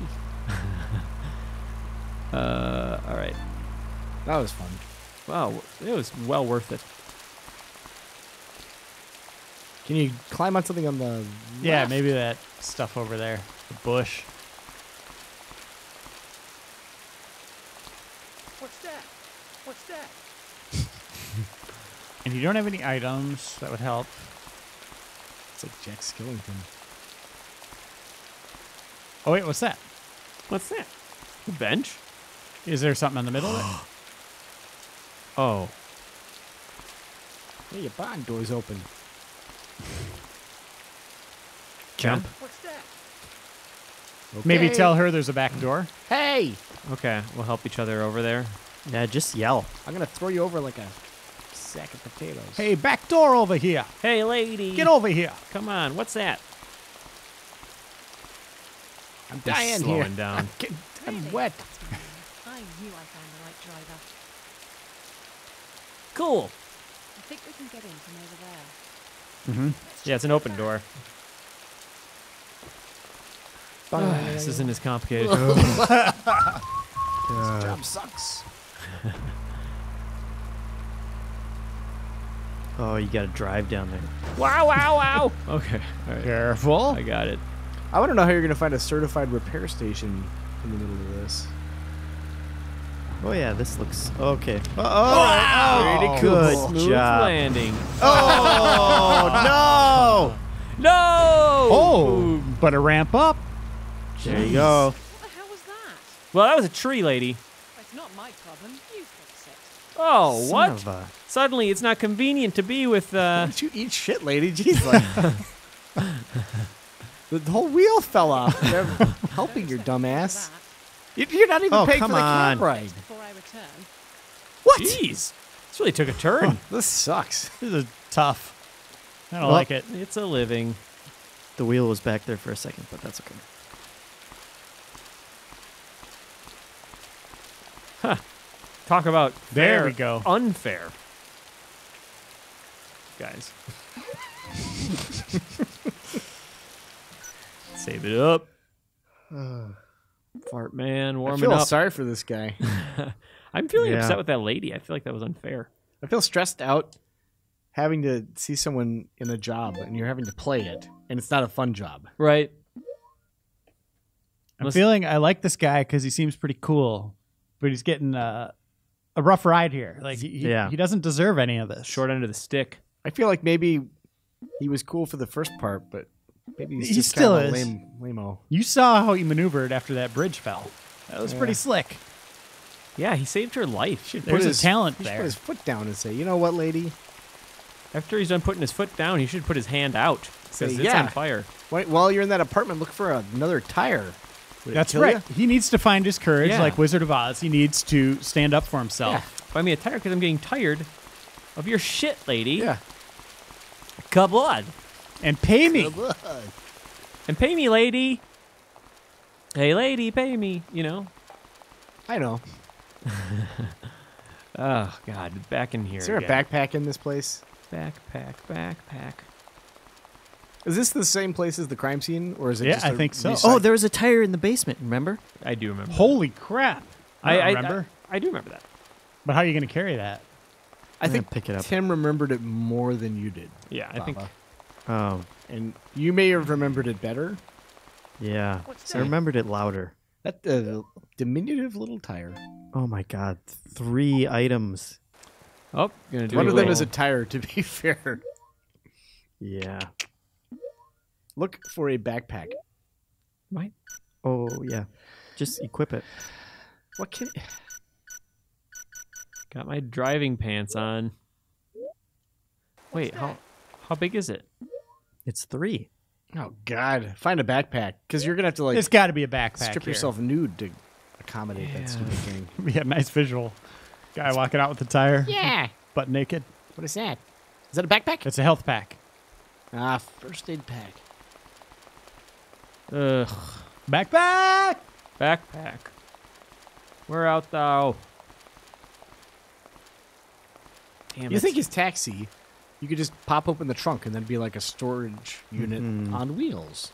Uh. All right. That was fun. Wow. It was well worth it. Can you climb on something on the? Yeah, left? maybe that stuff over there. The bush. What's that? What's that? And you don't have any items, that would help. It's like Jack Skellington. Oh, wait, what's that? What's that? A bench? Is there something in the middle of it? [GASPS] Oh. Hey, your barn door's open. Jump. What's that? Maybe tell her there's a back door. Hey, Okay. We'll help each other over there. Yeah, just yell. I'm gonna throw you over like a sack of potatoes. Hey, back door over here. Hey, lady. Get over here. Come on. What's that? I'm They're dying slowing here. down. I'm, getting, I'm Really? wet. I knew I found the right driver. Cool. I think we can get in from over there. Mm-hmm. Yeah, it's an open door. [SIGHS] this isn't as complicated. [LAUGHS] [LAUGHS] This job sucks. [LAUGHS] Oh, you gotta drive down there. wow! Wow! Wow! [LAUGHS] Okay. All right. Careful. I got it. I want to know how you're gonna find a certified repair station in the middle of this. Oh yeah, this looks okay. Oh, all right. Pretty Good cool. Smooth job. landing. [LAUGHS] Oh No! No! Oh, but a ramp up. no! There you go. What the hell was that? Well, that was a tree lady. It's not my problem. You fix it. Oh, Son what? Of a- Suddenly, it's not convenient to be with. Why uh don't you eat shit, lady? Jeez, like [LAUGHS] the whole wheel fell off. They're helping your dumbass. You- You're not even Oh, paying come for the on. cab ride. Before I return. What? Jeez, this really took a turn. [LAUGHS] This sucks. [LAUGHS] This is tough. I don't Well- like it. It's a living. The wheel was back there for a second, but that's okay. Talk about There fair, we go. Unfair, guys. [LAUGHS] Save it up. [SIGHS] Fart man, warming I feel up. sorry for this guy. [LAUGHS] I'm feeling Yeah. upset with that lady. I feel like that was unfair. I feel stressed out having to see someone in a job and you're having to play it, and it's not a fun job. Right. I'm Listen- feeling I like this guy because he seems pretty cool, but he's getting uh, a rough ride here. Like he, he- Yeah. he doesn't deserve any of this. Short end of the stick. I feel like maybe he was cool for the first part, but maybe he's He just still kind of is. lame, lame-o. You saw how he maneuvered after that bridge fell. That was pretty slick. Yeah, he saved her life. There's Put a his- talent he should there. Put his foot down and say, "You know what, lady? After he's done putting his foot down, he should put his hand out. Because it's yeah. on fire. Wait, while you're in that apartment, look for another tire. Would That's right. ya? He needs to find his courage, Yeah. like Wizard of Oz. He needs to stand up for himself. Yeah. Find me a tire because I'm getting tired of your shit, lady. Yeah. Come on. And pay me. And pay me, lady. Hey, lady, pay me. You know? I know. [LAUGHS] Oh, God. Back in here. Is there a backpack in this place? Backpack, backpack. Is this the same place as the crime scene, or is it? Yeah, just I a think so. recyc- Oh, there was a tire in the basement. Remember? I do remember. Holy crap. I, don't I, remember. I, I do remember that. but how are you going to carry that? I think pick it up. Tim remembered it more than you did, Yeah, I think. Baba. Oh, and you may have remembered it better. yeah. I remembered it louder. That uh, diminutive little tire. Oh my god, three items. Oh, gonna do One a of them is a tire. To be [LAUGHS] fair, Yeah. look for a backpack. Right. Oh yeah. Just equip it. What can? Got my driving pants on. Wait, how how big is it? It's three. Oh God! Find a backpack because you're gonna have to like There's got to be a backpack. strip here. yourself nude to accommodate Yeah. that stupid thing. [LAUGHS] Yeah, nice visual. Guy walking out with the tire, Yeah. butt naked. What is that? Is that a backpack? It's a health pack. Ah, first aid pack. Ugh. Backpack! Backpack. Where out thou? Damn You it. think his taxi? You could just pop open the trunk and then be like a storage unit Mhm. on wheels.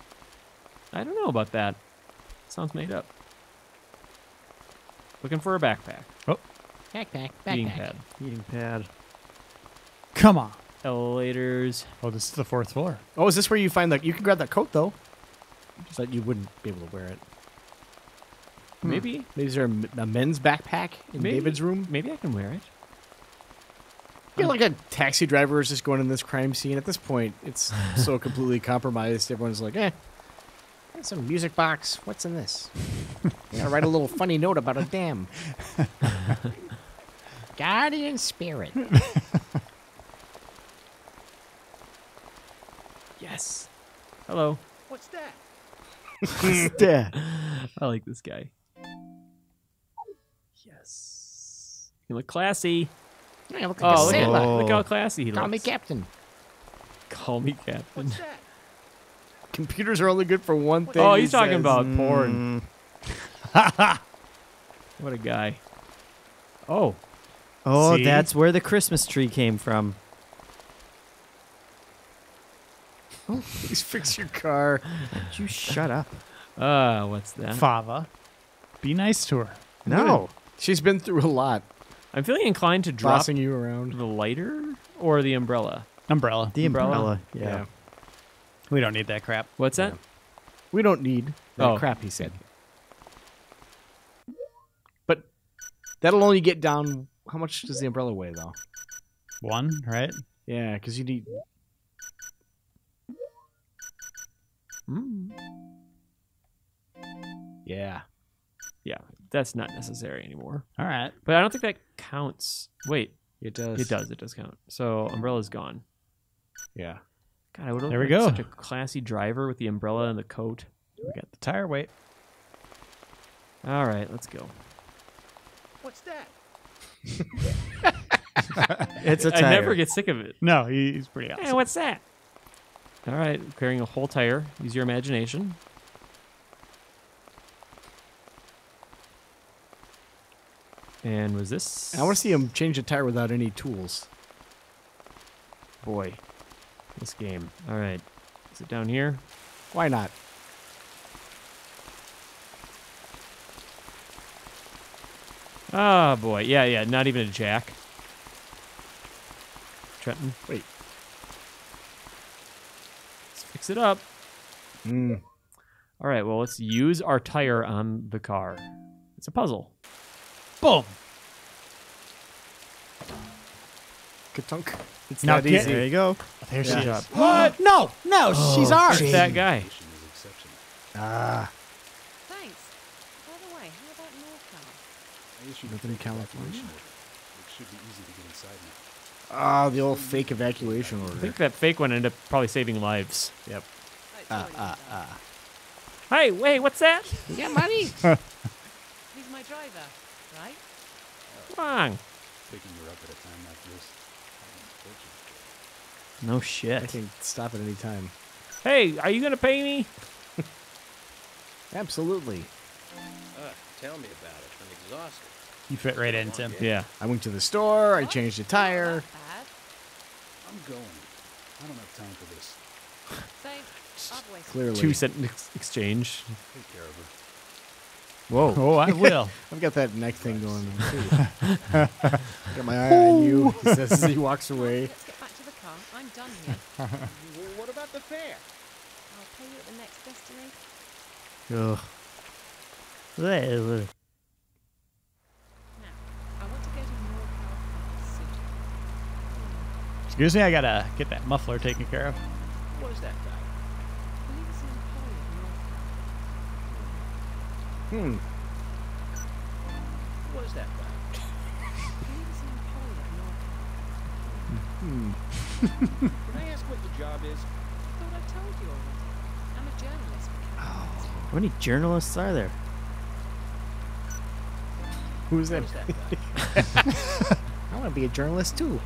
I don't know about that. Sounds made up. Looking for a backpack. Oh. Backpack. backpack. Heating pad. Heating pad. Come on. Elevators. Oh, this is the fourth floor. Oh, is this where you find that? You can grab that coat though. Just that you wouldn't be able to wear it. Maybe. Maybe is there a, m- a men's backpack in Maybe. David's room? Maybe I can wear it. I feel like a taxi driver is just going in this crime scene. At this point, it's [LAUGHS] so completely compromised. Everyone's like, eh, that's some music box. What's in this? I write a little funny note about a dam. [LAUGHS] Guardian spirit. Yes. Hello. What's that? Yeah. [LAUGHS] I like this guy. Yes. You look classy. Yeah, look like Oh, a look, at, sailor. look how classy he Call me captain. Call me captain. What's that? Computers are only good for one thing. Oh, he he's talking says. about porn. Mm. [LAUGHS] What a guy. Oh, Oh, See? that's where the Christmas tree came from. [LAUGHS] Please fix your car. Would you shut up? uh, what's that? Fava. Be nice to her. No. She's been through a lot, I'm feeling inclined to drop bossing you around. the lighter or the umbrella. Umbrella. The Umbrella? umbrella. Yeah. We don't need that crap. What's that? We don't need that Oh. crap, he said. But that'll only get down. How much does the umbrella weigh, though? One, right? Yeah, because you need. Mm. Yeah. Yeah, that's not necessary anymore. All right. But I don't think that counts. Wait, It does. it does. It does count. So umbrella's gone. Yeah. God, I would have There we like go. such a classy driver with the umbrella and the coat. We got the tire weight. All right, let's go. What's that? [LAUGHS] It's a I tire. I never get sick of it. No, he- he's pretty awesome. Hey, what's that? All right, carrying a whole tire. Use your imagination. And was this? I want to see him change a tire without any tools. Boy, this game. All right, is it down here? Why not? Oh boy, yeah, yeah. Not even a jack. Trenton, Wait. let's fix it up. Mm. All right, well, let's use our tire on the car. It's a puzzle. Boom. Katunk. It's Now not get- easy. There you go. There Yeah. she is. What? No, no, she's ours. It's that guy. Ah, Thanks. By the way, how about more car? live in California. It should be easy to get inside now. Ah, the old fake evacuation order. I think that fake one ended up probably saving lives. Yep. Ah, ah, ah. Hey, wait, what's that? You got money? [LAUGHS] He's my driver, right? Come on. Picking her up at a time like this. Unfortunate. No I shit. can stop at any time. Hey, are you gonna pay me? [LAUGHS] Absolutely. Uh, tell me about it. I'm exhausted. You fit right in, Tim. Yeah. I went to the store. I changed a tire. I'm going. I don't have time for this. Thanks. I've wasted Clearly. Two sentence exchange. Take care of her. Whoa. [LAUGHS] Oh, I [LAUGHS] will. I've got that neck thing going on [LAUGHS] too. got my eye on you. He says as he walks away. Let's get back to the car. I'm done here. Well, what about the fare? I'll pay you at the next destination. Ugh. Ugh. Now, I want to go to NorCal Pharmaceutical. Excuse me, I gotta get that muffler taken care of. What is that Hmm. What is that guy? I believe it's an employee of NorCal. Can I ask what the job is? Thought I told you already. I'm a journalist for Capital. How many journalists are there? Who's What that? is [LAUGHS] that? I want to be a journalist too.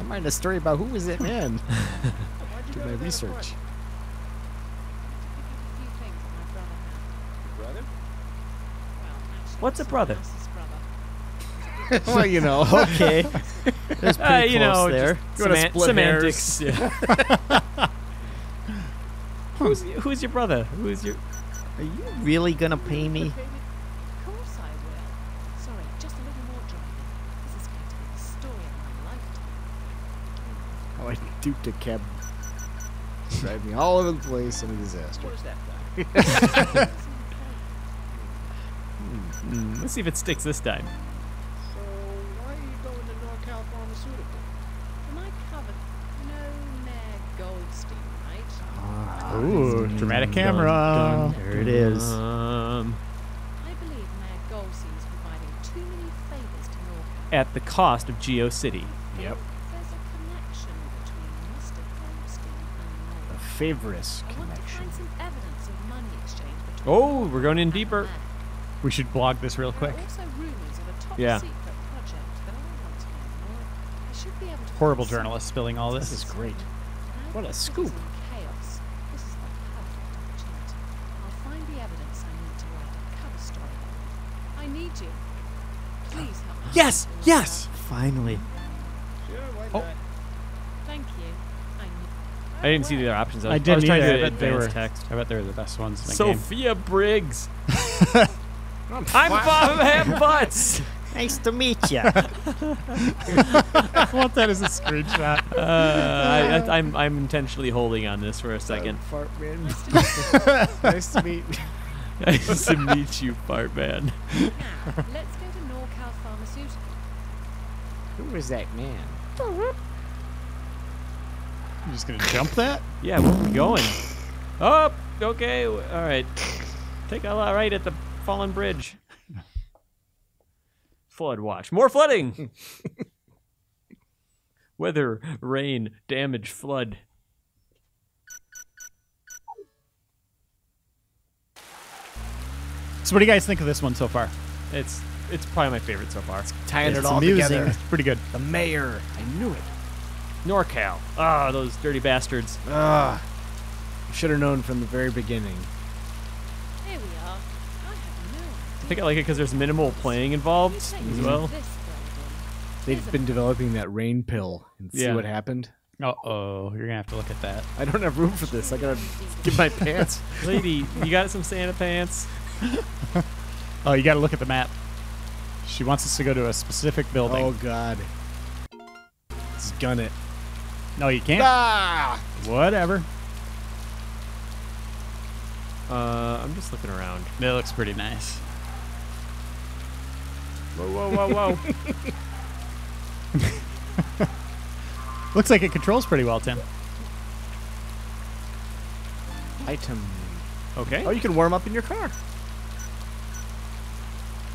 I'm writing a story about who was it man. [LAUGHS] Do my to that research. apartment? To pick up a few things that my brother had. Your brother? Well, actually, What's a someone brother? else's [LAUGHS] brother. well, you know. [LAUGHS] Okay. [LAUGHS] That's pretty Uh, you close know, there. just You wanna seman- split semantics. Yeah. who's who's your brother? Who's your? Are you really gonna pay me? Of course I will. Sorry, just a little more driving. This is going to be the story of my lifetime. How I duped a cab. Drive me all over the place in a disaster. What is that guy? Hmm, let's see if it sticks this time. So, why are you going to NorCal Pharmaceutical? Am I covered? No Mayor Goldstein, right? Ooh, dramatic camera. There it is. Um, I believe Mayor Goldstein is providing too many favors to Norfolk. at the cost of Geo City. Yep. There's a connection between Mr. Goldstein and A Norfolk. favorous I want to connection. find some evidence of money exchange between Oh, we're going in and deeper. Mayor. We should blog this real quick. are also rumors of a top Yeah. secret project that I want to know more. I should be able to Horrible find journalist spilling all This this. is great. What a scoop. city's in Chaos. This is the perfect opportunity. I'll find the evidence I need to write a cover story. I need you. Please help me. Yes, yes. Finally. Oh. Thank you. I oh, didn't see the other options. I, was, I I didn't was trying either. to I bet they were. text. I bet they were the best ones in the game. Sophia Briggs. [LAUGHS] [LAUGHS] I'm Bob Ham Butts. Nice to meet you. I want that as a screenshot. Uh, I, I, I'm I'm intentionally holding on this for a second. Fart man. [LAUGHS] nice to meet you. nice to meet you, Fart Man. Now, let's go to NorCal Pharmaceutical. Who was that man? I'm just gonna jump that. Yeah, where are we going? Oh, okay. All right. Take a lot right at the fallen bridge. Flood watch. More flooding. [LAUGHS] Weather, rain, damage, flood. So, what do you guys think of this one so far? It's it's probably my favorite so far. It's Tying it's it all amusing. together. It's pretty good. The mayor. I knew it. NorCal. Ah, those dirty bastards. Ah. Should have known from the very beginning. Here we are. I have no idea. I think I like it because there's minimal playing involved You take as well. They've been developing that rain pill and see Yeah. what happened. Uh oh, you're gonna have to look at that. I don't have room for this. I gotta get my pants. [LAUGHS] Lady, you got some Santa pants? Oh, [LAUGHS] you gotta look at the map. She wants us to go to a specific building. Oh God. Let's gun it. No, you can't. Ah! Whatever. Uh, I'm just looking around. It looks pretty nice. Whoa, whoa, whoa, whoa. [LAUGHS] Looks like it controls pretty well, Tim. Item. okay. Oh, you can warm up in your car.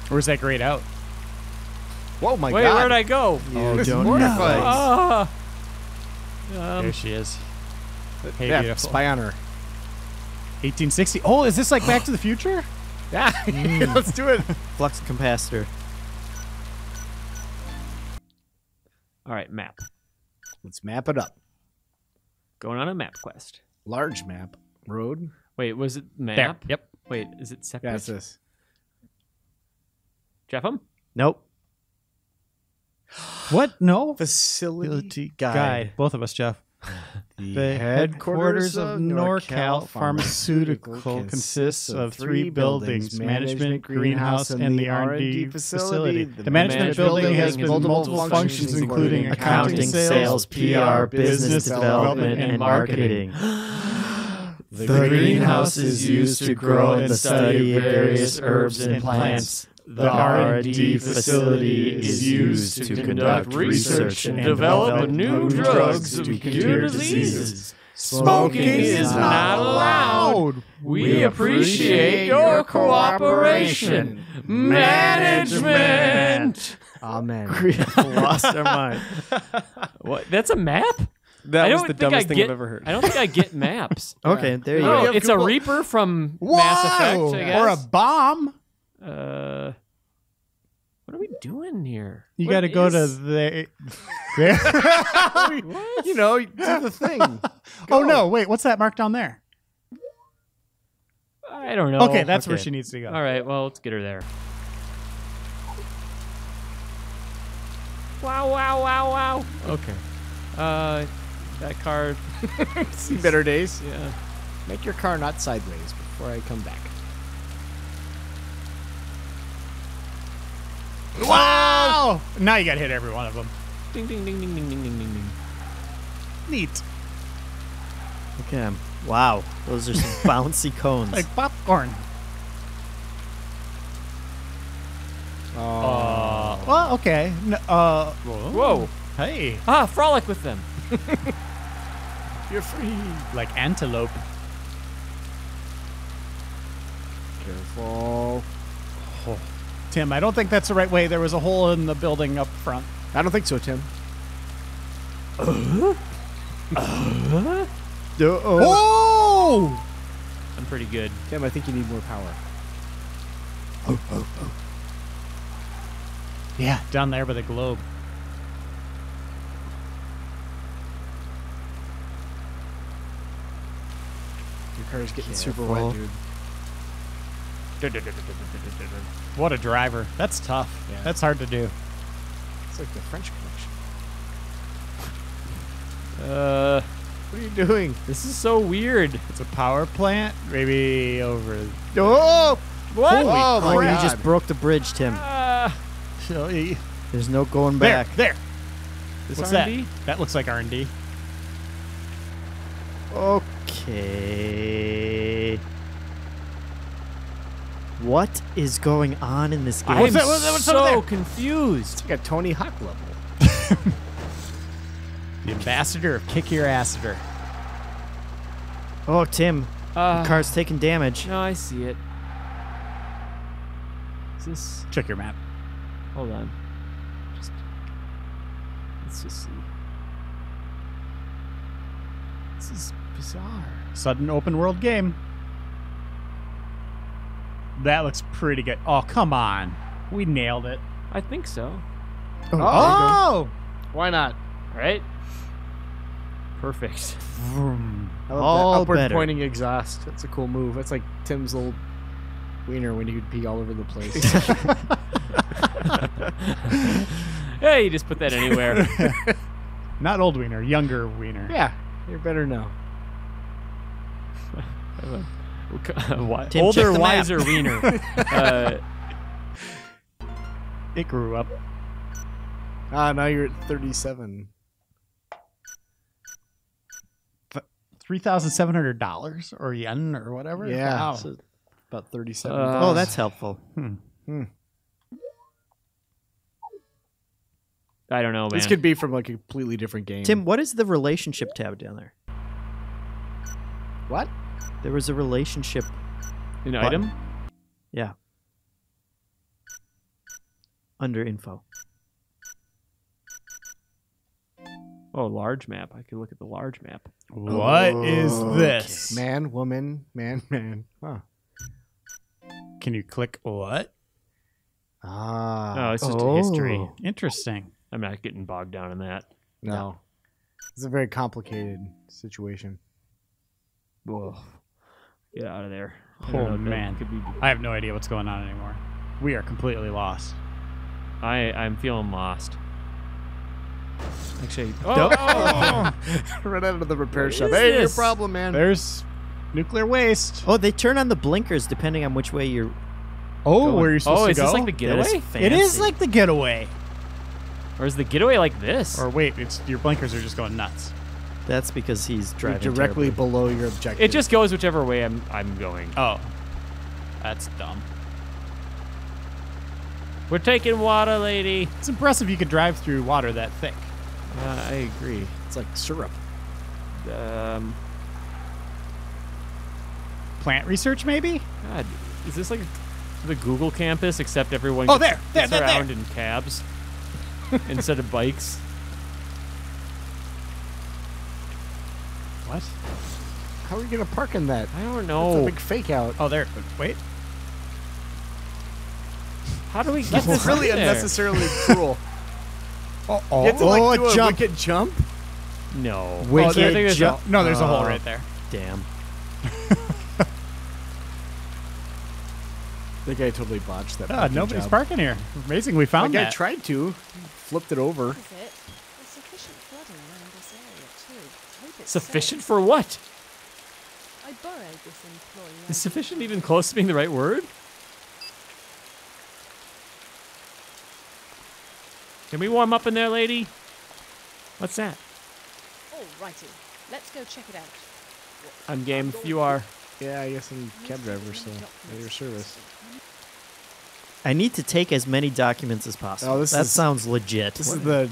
Or is that grayed out? Whoa, my Wait, God. where'd I go? Oh, [LAUGHS] This don't mortifies. Ah. Um, there she is. Hey, yeah, beautiful. spy on her. 1860. Oh, is this like Back to the Future? [GASPS] Yeah, [LAUGHS] let's do it. Flux capacitor. All right, map. Let's map it up. Going on a map quest. Large map. Road. Wait, was it There. map? Yep. Wait, is it separate? Yeah, it's this. Jeffem? Nope. What? No. [GASPS] Facility, Facility guide. guide. Both of us, Jeff. [LAUGHS] The headquarters of NorCal Pharmaceutical [LAUGHS] consists of three buildings: management, greenhouse, and the R&D facility. The management building has multiple functions, including accounting, sales, PR, business development, and marketing. [GASPS] The greenhouse is used to grow and study various herbs and plants. The R&D facility is used to conduct research and develop new drugs to cure diseases. Smoking is not allowed. We appreciate your cooperation. Management. Amen. [LAUGHS] Lost our mind. [LAUGHS] What? That's a map? That I was the dumbest I thing get, I've ever heard. I don't think I get [LAUGHS] maps. Okay, there you oh, go. it's a Reaper from Mass Effect, I guess. Or a bomb. Uh, what are we doing here? You What got to go to the. There. [LAUGHS] you know, do the thing. [LAUGHS] oh no! Wait, what's that mark down there? I don't know. Okay, that's where she needs to go. All right, well, let's get her there. Wow, wow, wow, wow. Okay. Uh, that car. [LAUGHS] See better days. Yeah. Make your car not sideways before I come back. Wow! Now you gotta hit every one of them. Ding, ding, ding, ding, ding, ding, ding, ding. Neat. Okay. Wow. Those are some [LAUGHS] bouncy cones. Like popcorn. Oh. Uh, well, okay. Uh, whoa. whoa. Hey. Ah, frolic with them. [LAUGHS] You're free. Like antelope. Careful. Oh. Tim, I don't think that's the right way. There was a hole in the building up front. I don't think so, Tim. Uh-huh. Uh-huh. Oh! I'm pretty good. Tim, I think you need more power. Oh, oh, oh. Yeah, down there by the globe. Your car's getting super wet, dude. What a driver. That's tough. Yeah. That's hard to do. It's like the French connection. Uh, What are you doing? this is so weird. It's a power plant. Maybe over. Oh! What? Holy oh, you just broke the bridge, Tim. Ah, So, e- There's no going there, back. there. this What's R&D? that? That looks like R&D. Okay. What is going on in this game? I'm that- what's that- what's so confused. It's like a Tony Hawk level. [LAUGHS] The ambassador of Kick Your Asseter. oh, Tim, Uh, the car's taking damage. No, I see it. Is this? Check your map. Hold on. Just let's just see. This is bizarre. Sudden open world game. That looks pretty good. Oh, come on. We nailed it. I think so. Oh! oh! Why not? Right? Perfect. I love All that upward better. pointing exhaust. That's a cool move. That's like Tim's little wiener when he would pee all over the place. [LAUGHS] [LAUGHS] Hey, you just put that anywhere. [LAUGHS] Not old wiener, younger wiener. yeah, you're better now. [LAUGHS] Wi- Tim, Older, check map. wiser wiener. [LAUGHS] uh, It grew up. Ah, now you're at 37. $3,700 or yen or whatever? Yeah. Wow. so about 37. Uh, oh, that's helpful. Hmm. I don't know, man. this could be from like a completely different game. Tim, what is the relationship tab down there? what? There was a relationship. An button. item? Yeah. Under info. Oh, large map. I can look at the large map. What is this? Man, woman, man, man. Huh. Can you click what? Ah. Oh, it's just a history. Oh. Interesting. I'm not getting bogged down in that. No. It's a very complicated situation. Ugh. Get out of there. I Oh, know, man. Could be, I have no idea what's going on anymore. We are completely lost. I, I'm feeling lost. Actually, oh, right oh! [LAUGHS] out of the repair What shop. is Hey, your problem, man. There's nuclear waste. Oh, they turn on the blinkers depending on which way you're. Oh, going. where you're supposed oh, to is go? this like the That is getaway? it is like the getaway. Or is the getaway like this? Or wait, it's your blinkers are just going nuts. That's because he's You're driving directly terribly. below your objective. it just goes whichever way I'm I'm going. Oh, that's dumb. We're taking water, lady. It's impressive you could drive through water that thick. Uh, I agree. It's like syrup. Um, Plant research, maybe? God, is this like the Google campus except everyone Oh, gets, there, there, gets there, there. around in cabs [LAUGHS] instead of bikes? What? How are you going to park in that? I don't know. It's a big fake out. Oh, there. Wait. How do we get This this really there? unnecessarily cruel. [LAUGHS] Oh, You to like oh, do a jump. wicked jump. No. Oh, Wicked there- there's jump. a- no, there's a hole Oh. right there. Damn. I think I totally botched that. Ah, parking nobody's job. parking here. Amazing, we found Like I that. tried to, flipped it over. Is it? There's sufficient flooding around this area too. Hope it's Sufficient for what? I borrowed this employee. Is sufficient even close to being the right word? Can we warm up in there, lady? What's that? All righty. Let's go check it out. I'm game if you are. Yeah, I guess I'm cab driver, so at your service. I need to take as many documents as possible. Oh, this that is- sounds legit. This is the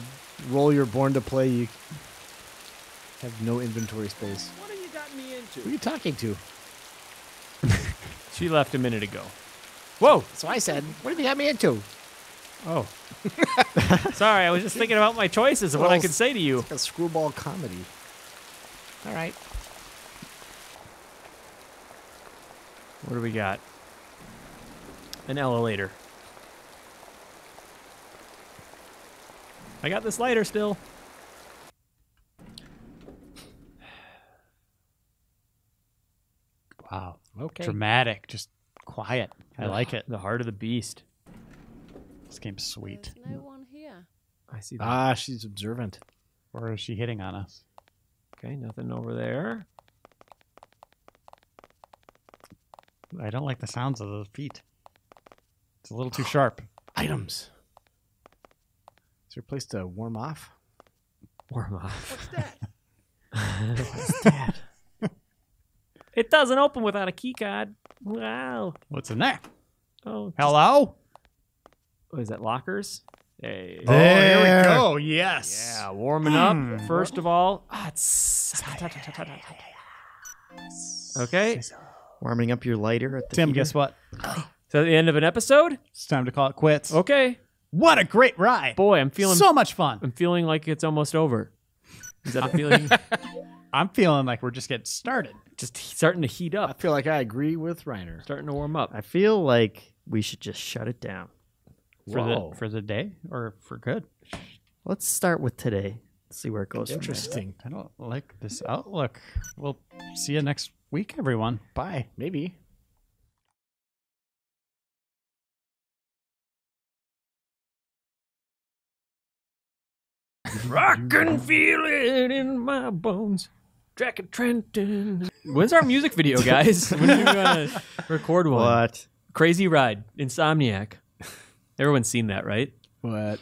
role you're born to play. You have no inventory space. What have you got me into? Who are you talking to? [LAUGHS] She left a minute ago. Whoa! So I said, what have you got me into? Oh. [LAUGHS] Sorry, I was just thinking about my choices of what I Well, could say to you. Like A screwball comedy. All right. What do we got? An elevator. I got this lighter still. Wow. Okay. Dramatic, just quiet. I like it. The heart of the beast. This game's sweet. There's no one here. I see that. Ah, she's observant. Or is she hitting on us? okay, nothing over there. I don't like the sounds of the feet. It's a little too sharp. [GASPS] Items. Is there a place to warm off? Warm off. What's that? [LAUGHS] What's that? It doesn't open without a key card. Wow. What's in there? Oh, Hello? Is that? Lockers? Hey. Oh, here we go. Yes. Yeah, warming up. First of all, ah, it's okay. Warming up your lighter at the Tim, heater. guess what? [GASPS] So the end of an episode. It's time to call it quits. Okay, What a great ride. boy, I'm feeling. so much fun. I'm feeling like it's almost over. Is that a feeling? [LAUGHS] I'm feeling like we're just getting started. Just starting to heat up. I feel like I agree with Reiner. starting to warm up. I feel like we should just shut it down. For Whoa. the for the day or for good. Let's start with today. See where it goes. from there. Interesting. I don't like this outlook. We'll see you next week, everyone. Bye. Maybe. I can feel it in my bones. Jack and Trenton. When's our music video, guys? [LAUGHS] when are we gonna record one? What? Crazy Ride, Insomniac. Everyone's seen that, right? What?